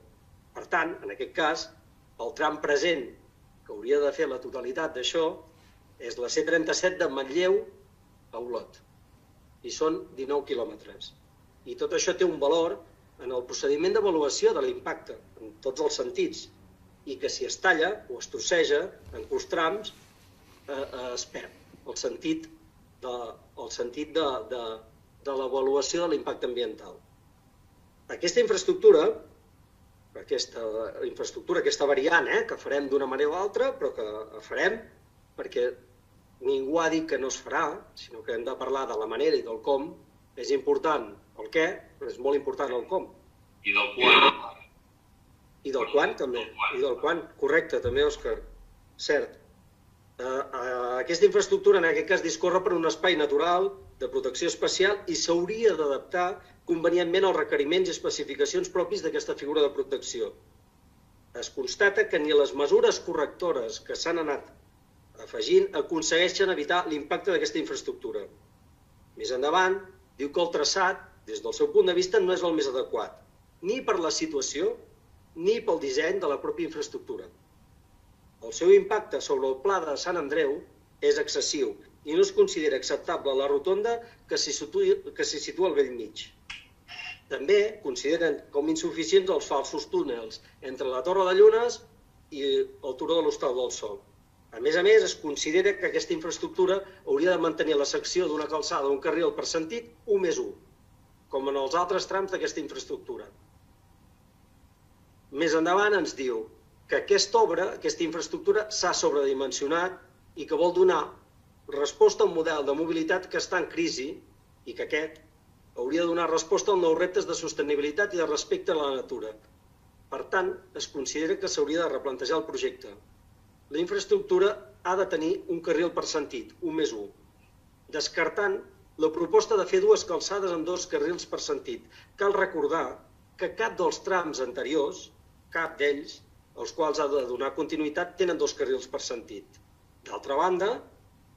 Per tant, en aquest cas, el tram present que hauria de fer la totalitat d'això és la C-37 de Manlleu a Olot. I són 19 quilòmetres. I tot això té un valor en el procediment d'avaluació de l'impacte, en tots els sentits, i que si es talla o es trosseja en curts trams, eh, eh, es perd el sentit de, el sentit de, de, de l'avaluació de l'impacte ambiental. Aquesta infraestructura, aquesta infraestructura, aquesta variant, eh, que farem d'una manera o altra, però que farem perquè ningú ha dit que no es farà, sinó que hem de parlar de la manera i del com. És important el què, però és molt important el com. I del quan. I del quan, també. I del quan, correcte, també, Òscar. Cert. Uh, uh, aquesta infraestructura, en aquest cas, discorre per un espai natural de protecció especial i s'hauria d'adaptar convenientment als requeriments i especificacions propis d'aquesta figura de protecció. Es constata que ni les mesures correctores que s'han anat afegint, aconsegueixen evitar l'impacte d'aquesta infraestructura. Més endavant, diu que el traçat, des del seu punt de vista, no és el més adequat, ni per la situació ni pel disseny de la pròpia infraestructura. El seu impacte sobre el pla de Sant Andreu és excessiu i no es considera acceptable la rotonda que s'hi situa, situa al vell mig. També consideren com insuficients els falsos túnels entre la Torre de Llunes i el turó de l'Hostal del Sol. A més a més, es considera que aquesta infraestructura hauria de mantenir la secció d'una calçada un carril per sentit 1 més 1, com en els altres trams d'aquesta infraestructura. Més endavant ens diu que aquesta obra, aquesta infraestructura, s'ha sobredimensionat i que vol donar resposta a un model de mobilitat que està en crisi i que aquest hauria de donar resposta als nous reptes de sostenibilitat i de respecte a la natura. Per tant, es considera que s'hauria de replantejar el projecte, la infraestructura ha de tenir un carril per sentit, un més un, descartant la proposta de fer dues calçades amb dos carrils per sentit. Cal recordar que cap dels trams anteriors, cap d'ells, els quals ha de donar continuïtat, tenen dos carrils per sentit. D'altra banda,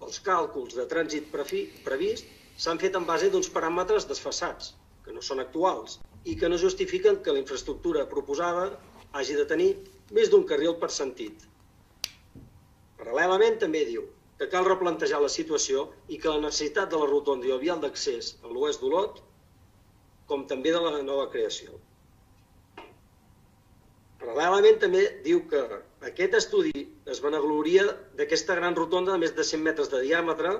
els càlculs de trànsit previst s'han fet en base d'uns paràmetres desfassats, que no són actuals, i que no justifiquen que la infraestructura proposada hagi de tenir més d'un carril per sentit. Paral·lelament també diu que cal replantejar la situació i que la necessitat de la rotonda i el vial d'accés a l'oest d'Olot, com també de la nova creació. Paral·lelament també diu que aquest estudi es vanagloria d'aquesta gran rotonda de més de 100 metres de diàmetre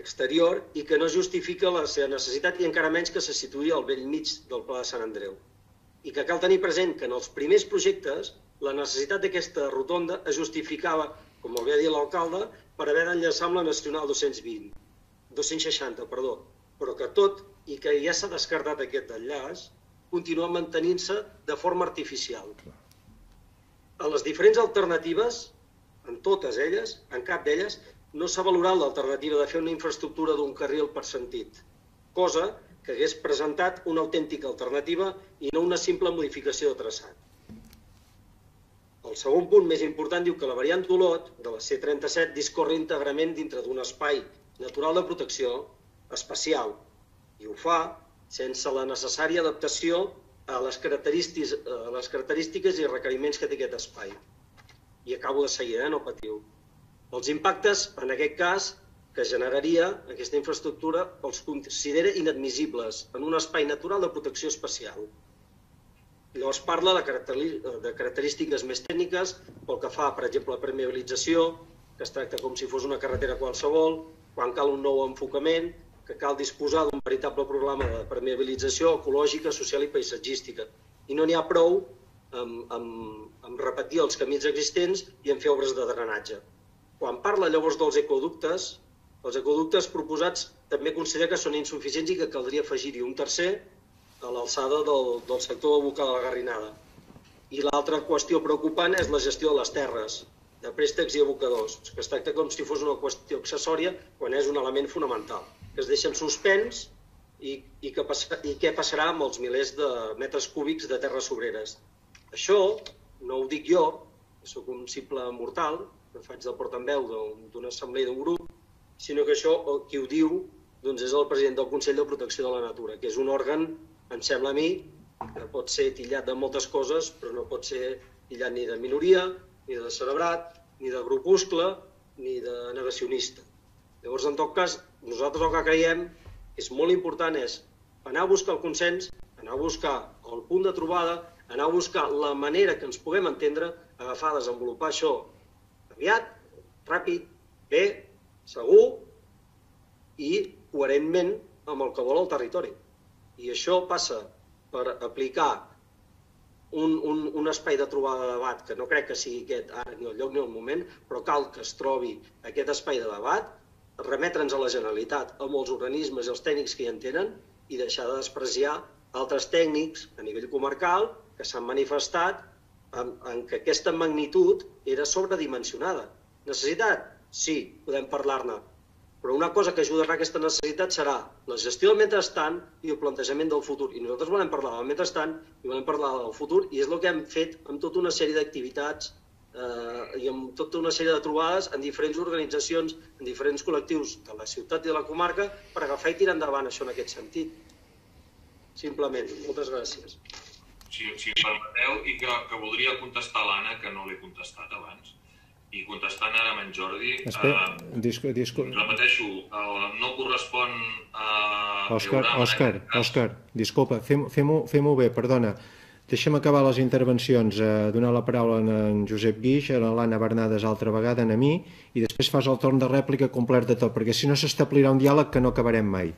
exterior i que no justifica la seva necessitat i encara menys que se situï al vell mig del Pla de Sant Andreu. I que cal tenir present que en els primers projectes la necessitat d'aquesta rotonda es justificava, com el va dir l'alcalde, per haver d'enllaçar amb la Nacional 220, 260, perdó, però que tot i que ja s'ha descartat aquest enllaç, continua mantenint-se de forma artificial. A les diferents alternatives, en totes elles, en cap d'elles, no s'ha valorat l'alternativa de fer una infraestructura d'un carril per sentit, cosa que hagués presentat una autèntica alternativa i no una simple modificació de traçat. El segon punt més important diu que la variant d'Olot de la C-37 discorre íntegrament dintre d'un espai natural de protecció especial i ho fa sense la necessària adaptació a les característiques, a les característiques i requeriments que té aquest espai. I acabo de seguir, eh? no patiu. Els impactes, en aquest cas, que generaria aquesta infraestructura els considera inadmissibles en un espai natural de protecció especial. Llavors parla de, de característiques més tècniques pel que fa, per exemple, a permeabilització, que es tracta com si fos una carretera qualsevol, quan cal un nou enfocament, que cal disposar d'un veritable programa de permeabilització ecològica, social i paisatgística. I no n'hi ha prou amb, amb, amb repetir els camins existents i en fer obres de drenatge. Quan parla llavors dels ecoductes, els ecoductes proposats també considera que són insuficients i que caldria afegir-hi un tercer a l'alçada del, del sector de boca de la Garrinada. I l'altra qüestió preocupant és la gestió de les terres, de préstecs i abocadors, que es tracta com si fos una qüestió accessòria quan és un element fonamental, que es deixa en suspens i, i, que passa, i què passarà amb els milers de metres cúbics de terres sobreres. Això no ho dic jo, que sóc un simple mortal, que faig del portaveu d'una assemblea d'un grup, sinó que això qui ho diu doncs és el president del Consell de Protecció de la Natura, que és un òrgan, em sembla a mi, que pot ser tillat de moltes coses, però no pot ser tillat ni de minoria, ni de celebrat, ni de grupuscle, ni de negacionista. Llavors, en tot cas, nosaltres el que creiem és molt important és anar a buscar el consens, anar a buscar el punt de trobada, anar a buscar la manera que ens puguem entendre, agafar, desenvolupar això aviat, ràpid, bé, segur i coherentment amb el que vol el territori. I això passa per aplicar un, un, un espai de trobada de debat, que no crec que sigui aquest ara ni el lloc ni el moment, però cal que es trobi aquest espai de debat, remetre'ns a la Generalitat, amb els organismes i els tècnics que hi en tenen, i deixar de despreciar altres tècnics a nivell comarcal que s'han manifestat en, en què aquesta magnitud era sobredimensionada. Necessitat? Sí, podem parlar-ne. Però una cosa que ajudarà a aquesta necessitat serà la gestió del mentrestant i el plantejament del futur. I nosaltres volem parlar del mentrestant i volem parlar del futur i és el que hem fet amb tota una sèrie d'activitats eh, i amb tota una sèrie de trobades en diferents organitzacions, en diferents col·lectius de la ciutat i de la comarca per agafar i tirar endavant això en aquest sentit. Simplement. Moltes gràcies si, si em permeteu, i que, que voldria contestar l'Anna, que no l'he contestat abans, i contestant ara amb en Jordi... Espera, eh, disco, disco... Repeteixo, el, no correspon a... Òscar, Òscar, Òscar, disculpa, fem-ho fem, fem bé, perdona. Deixem acabar les intervencions, eh, donar la paraula a en Josep Guix, a l'Anna Bernades altra vegada, a mi, i després fas el torn de rèplica complet de tot, perquè si no s'establirà un diàleg que no acabarem mai.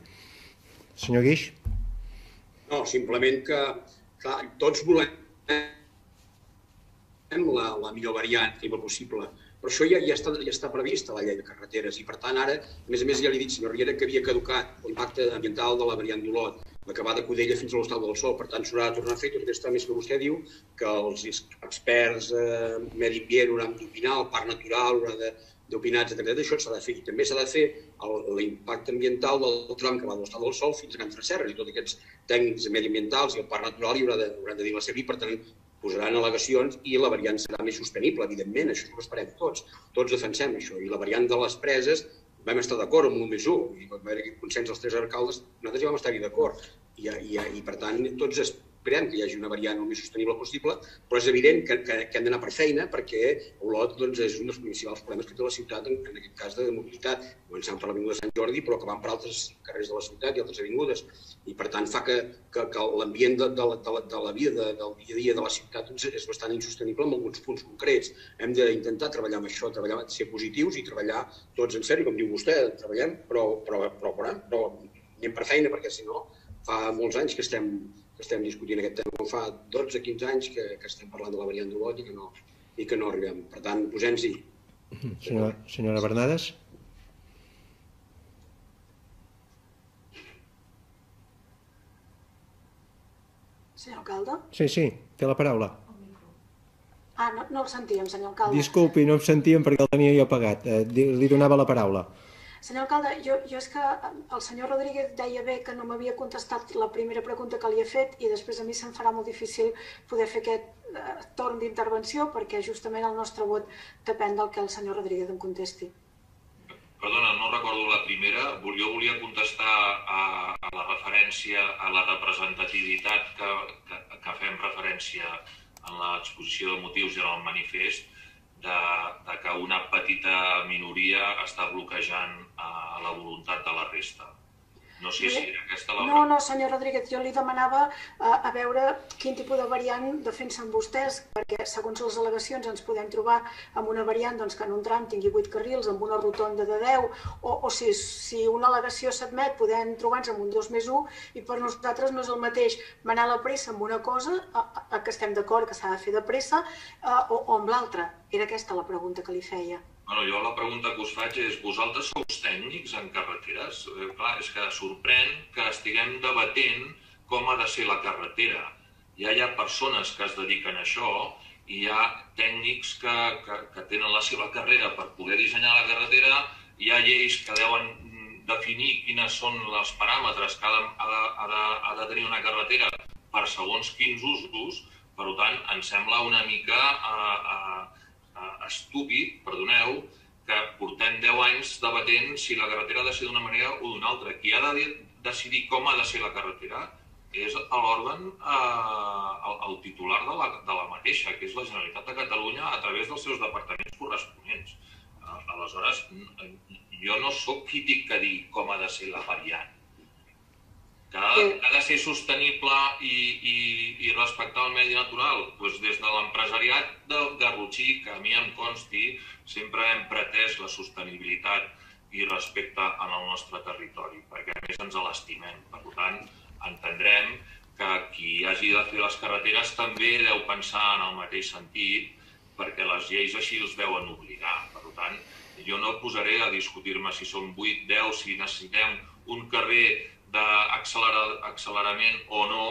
Senyor Guix? No, simplement que Clar, tots volem la, la millor variant possible, però això ja, ja, està, ja està previst a la llei de carreteres i, per tant, ara, a més a més, ja li he dit, senyor Riera, que havia caducat l'impacte ambiental de la variant d'Olot, la que va de Codella fins a l'Hostal del Sol. Per tant, s'haurà de tornar a fer tot aquest tràmit que vostè diu, que els experts, eh, medi ambient, hauran d'opinar, el parc natural haurà de, d'opinats, etc. Això s'ha de fer. I també s'ha de fer l'impacte ambiental del tram que va de l'Estat del Sol fins a Can Tresserres i tots aquests tècnics mediambientals i el parc natural hi haurà de, hauran de dir la seva i, per tant, posaran al·legacions i la variant serà més sostenible, evidentment, això que esperem tots. Tots defensem això. I la variant de les preses vam estar d'acord amb l'1 més 1, i va haver consens dels tres alcaldes, nosaltres ja vam estar-hi d'acord. I, i, I, per tant, tots esperem que hi hagi una variant el més sostenible possible, però és evident que, que, que hem d'anar per feina perquè Olot doncs, és un dels principals problemes que té la ciutat, en, en aquest cas de mobilitat, començant per l'Avinguda Sant Jordi, però van per altres carrers de la ciutat i altres avingudes. I per tant fa que, que, que l'ambient de, de, de, de la vida, de, del dia a dia de la ciutat doncs, és bastant insostenible en alguns punts concrets. Hem d'intentar treballar amb això, treballar, ser positius i treballar tots en sèrio, com diu vostè, treballem, però, però, però, però, però anem per feina, perquè si no fa molts anys que estem que estem discutint aquest tema. Fa 12-15 anys que, que estem parlant de la variant d'Olot i, que no, i que no arribem. Per tant, posem-s'hi. Senyora, senyora Bernades? Senyor alcalde? Sí, sí, té la paraula. Ah, no, no el sentíem, senyor alcalde. Disculpi, no em sentíem perquè el tenia jo apagat. Eh, li donava la paraula. Senyor alcalde, jo, jo és que eh, el senyor Rodríguez deia bé que no m'havia contestat la primera pregunta que li he fet i després a mi se'm farà molt difícil poder fer aquest eh, torn d'intervenció perquè justament el nostre vot depèn del que el senyor Rodríguez em contesti. Perdona, no recordo la primera. Jo volia contestar a, a la referència a la representativitat que, que, que fem referència en l'exposició de motius i en el manifest de, de que una petita minoria està bloquejant uh, la voluntat de la resta. No sé si era aquesta la... No, no, senyor Rodríguez, jo li demanava uh, a veure quin tipus de variant defensen vostès, perquè segons les al·legacions ens podem trobar amb una variant doncs, que en un tram tingui 8 carrils, amb una rotonda de 10, o, o si, si una al·legació s'admet, podem trobar-nos amb un 2 més 1, i per nosaltres no és el mateix manar la pressa amb una cosa, a, a que estem d'acord que s'ha de fer de pressa, uh, o, o amb l'altra. Era aquesta la pregunta que li feia. Bueno, jo la pregunta que us faig és, vosaltres sou tècnics en carreteres? Eh, clar, és que sorprèn que estiguem debatent com ha de ser la carretera. Ja hi ha persones que es dediquen a això i hi ha tècnics que, que, que tenen la seva carrera per poder dissenyar la carretera, hi ha lleis que deuen definir quines són els paràmetres que ha de, ha de, ha de, ha de tenir una carretera per segons quins usos, per tant, em sembla una mica eh, eh, estúpid, perdoneu, que portem 10 anys debatent si la carretera ha de ser d'una manera o d'una altra. Qui ha de decidir com ha de ser la carretera és l'òrgan, eh, el, el titular de la, de la mateixa, que és la Generalitat de Catalunya a través dels seus departaments corresponents. Eh, aleshores, jo no sóc crític que digui com ha de ser la variant que ha, que ha de ser sostenible i, i, i respectar el medi natural? Doncs des de l'empresariat del Garrotxí, que a mi em consti, sempre hem pretès la sostenibilitat i respecte en el nostre territori, perquè a més ens l'estimem. Per tant, entendrem que qui hagi de fer les carreteres també deu pensar en el mateix sentit, perquè les lleis així els deuen obligar. Per tant, jo no posaré a discutir-me si són 8, 10, si necessitem un carrer d'accelerament o no,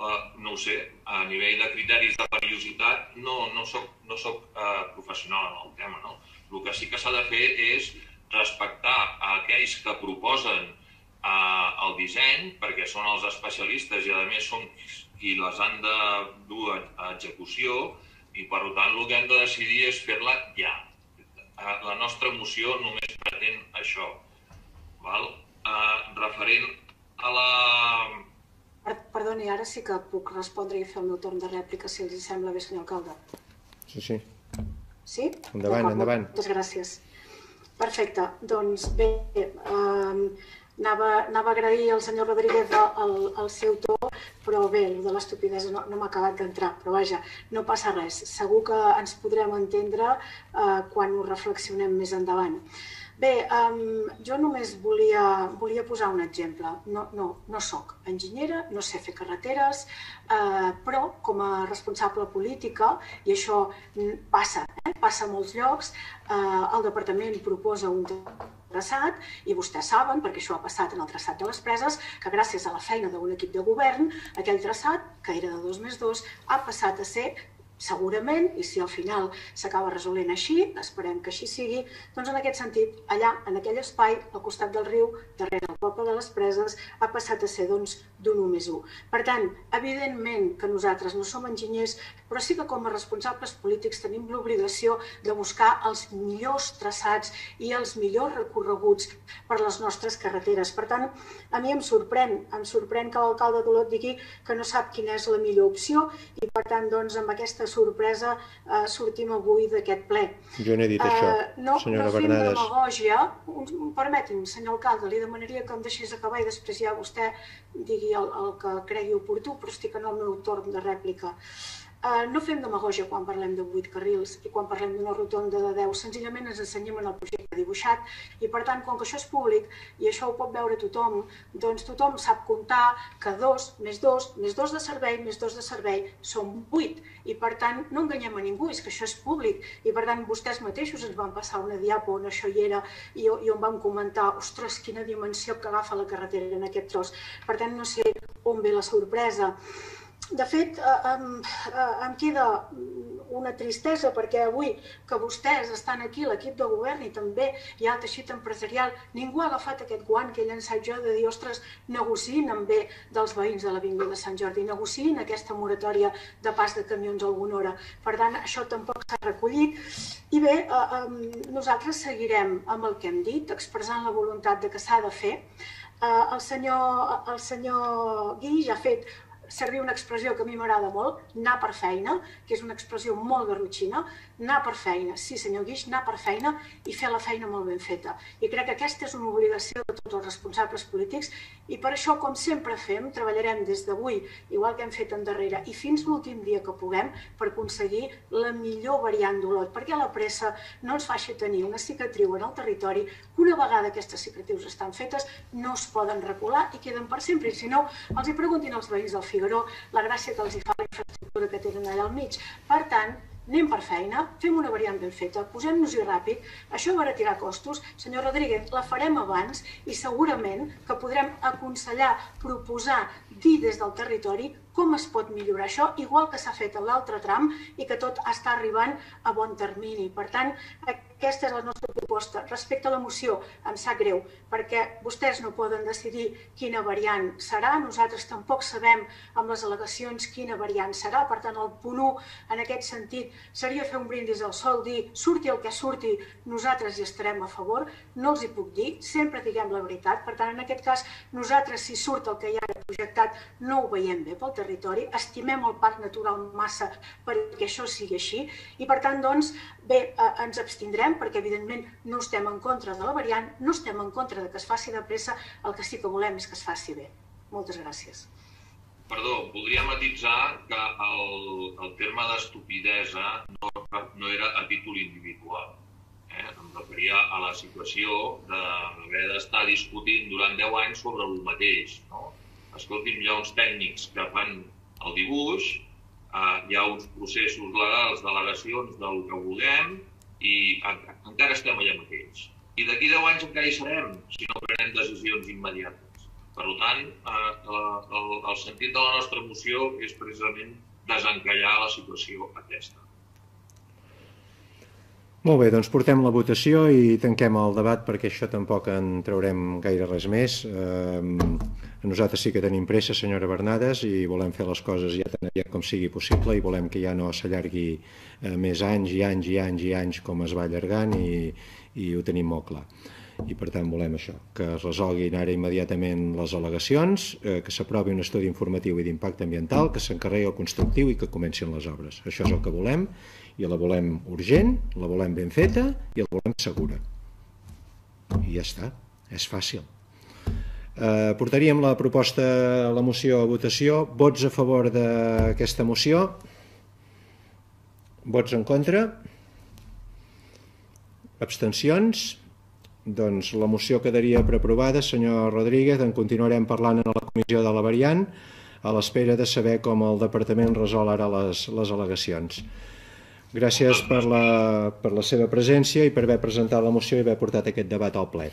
eh, no ho sé, a nivell de criteris de perillositat no, no soc, no soc eh, professional en el tema. No? El que sí que s'ha de fer és respectar a aquells que proposen eh, el disseny, perquè són els especialistes i a més són qui les han de dur a execució i per tant el que hem de decidir és fer-la ja. Eh, la nostra moció només pretén això. Val? Eh, referent a la... Perdoni, ara sí que puc respondre i fer el meu torn de rèplica, si els sembla bé, senyor alcalde. Sí, sí. Sí? Endavant, endavant. Moltes gràcies. Perfecte. Doncs bé, eh, anava, anava a agrair al senyor Rodríguez el, el seu to, però bé, el de l'estupidesa no, no m'ha acabat d'entrar, però vaja, no passa res. Segur que ens podrem entendre eh, quan ho reflexionem més endavant. Bé, um, jo només volia, volia posar un exemple. No, no, no sóc enginyera, no sé fer carreteres, eh, però com a responsable política, i això passa, eh, passa a molts llocs, eh, el departament proposa un traçat i vostès saben, perquè això ha passat en el traçat de les preses, que gràcies a la feina d'un equip de govern, aquell traçat, que era de 2 més 2, ha passat a ser segurament, i si al final s'acaba resolent així, esperem que així sigui, doncs en aquest sentit, allà, en aquell espai, al costat del riu, darrere el poble de les Preses, ha passat a ser doncs d'un 1 més 1. Per tant, evidentment que nosaltres no som enginyers, però sí que com a responsables polítics tenim l'obligació de buscar els millors traçats i els millors recorreguts per les nostres carreteres. Per tant, a mi em sorprèn, em sorprèn que l'alcalde d'Olot digui que no sap quina és la millor opció i per tant, doncs, amb aquesta sorpresa eh, sortim avui d'aquest ple. Jo n'he dit uh, això, no, senyora no Bernades. No demagògia. Permeti'm, senyor alcalde, li demanaria que em deixés acabar i després ja vostè digui el, el que cregui oportú, però estic en el meu torn de rèplica. Uh, no fem demagògia quan parlem de 8 carrils i quan parlem d'una rotonda de 10, senzillament ens ensenyem en el projecte dibuixat i per tant, com que això és públic i això ho pot veure tothom, doncs tothom sap comptar que 2 més 2 més 2 de servei més 2 de servei són 8 i per tant no enganyem a ningú, és que això és públic i per tant vostès mateixos ens van passar una diapo on això hi era i, i on vam comentar, ostres, quina dimensió que agafa la carretera en aquest tros. Per tant, no sé on ve la sorpresa. De fet, eh, em, eh, em queda una tristesa perquè avui que vostès estan aquí, l'equip de govern i també hi ha el teixit empresarial, ningú ha agafat aquest guant que he llançat jo de dir, ostres, negociïn amb bé dels veïns de l'Avinguda Sant Jordi, negociïn aquesta moratòria de pas de camions a alguna hora. Per tant, això tampoc s'ha recollit. I bé, eh, eh, nosaltres seguirem amb el que hem dit, expressant la voluntat de que s'ha de fer. Eh, el senyor, el senyor Guix ha fet servir una expressió que a mi m'agrada molt, anar per feina, que és una expressió molt garrotxina, anar per feina, sí senyor Guix, anar per feina i fer la feina molt ben feta. I crec que aquesta és una obligació de tots els responsables polítics i per això, com sempre fem, treballarem des d'avui, igual que hem fet en darrere, i fins l'últim dia que puguem per aconseguir la millor variant d'Olot, perquè la pressa no ens faci tenir una cicatriu en el territori que una vegada aquestes cicatrius estan fetes no es poden recular i queden per sempre. I si no, els hi preguntin als veïns del Figaró la gràcia que els hi fa la infraestructura que tenen allà al mig. Per tant, anem per feina, fem una variant ben feta, posem-nos-hi ràpid, això va retirar costos. Senyor Rodríguez, la farem abans i segurament que podrem aconsellar, proposar, dir des del territori com es pot millorar això, igual que s'ha fet a l'altre tram i que tot està arribant a bon termini. Per tant, aquesta és la nostra proposta. Respecte a la moció, em sap greu, perquè vostès no poden decidir quina variant serà, nosaltres tampoc sabem amb les al·legacions quina variant serà, per tant, el punt 1, en aquest sentit, seria fer un brindis al sol, dir, surti el que surti, nosaltres hi estarem a favor, no els hi puc dir, sempre diguem la veritat, per tant, en aquest cas, nosaltres, si surt el que hi ha projectat, no ho veiem bé pel territori, estimem el parc natural massa perquè això sigui així, i per tant, doncs, bé, eh, ens abstindrem perquè, evidentment, no estem en contra de la variant, no estem en contra de que es faci de pressa, el que sí que volem és que es faci bé. Moltes gràcies. Perdó, voldria matitzar que el, el terme d'estupidesa no, no era a títol individual. Eh? Em referia a la situació d'haver d'estar discutint durant 10 anys sobre el mateix. No? Escolti'm, hi ha uns tècnics que fan el dibuix, eh, hi ha uns processos legals, delegacions del que vulguem, i encara estem allà mateix. I d'aquí 10 anys encara hi serem, si no prenem decisions immediates. Per tant, eh, el, el sentit de la nostra moció és precisament desencallar la situació aquesta. Molt bé, doncs portem la votació i tanquem el debat perquè això tampoc en traurem gaire res més. Eh, nosaltres sí que tenim pressa, senyora Bernades, i volem fer les coses ja tan aviat com sigui possible i volem que ja no s'allargui eh, més anys i anys i anys i anys com es va allargant i, i ho tenim molt clar. I per tant volem això, que es resolguin ara immediatament les al·legacions, eh, que s'aprovi un estudi informatiu i d'impacte ambiental, que s'encarregui el constructiu i que comencin les obres. Això és el que volem i la volem urgent, la volem ben feta i la volem segura. I ja està, és fàcil. Eh, portaríem la proposta, la moció a votació. Vots a favor d'aquesta moció? Vots en contra? Abstencions? Doncs la moció quedaria preaprovada, senyor Rodríguez. En continuarem parlant a la comissió de la variant a l'espera de saber com el departament resol ara les, les al·legacions. Gràcies per la, per la seva presència i per haver presentat la moció i haver portat aquest debat al ple.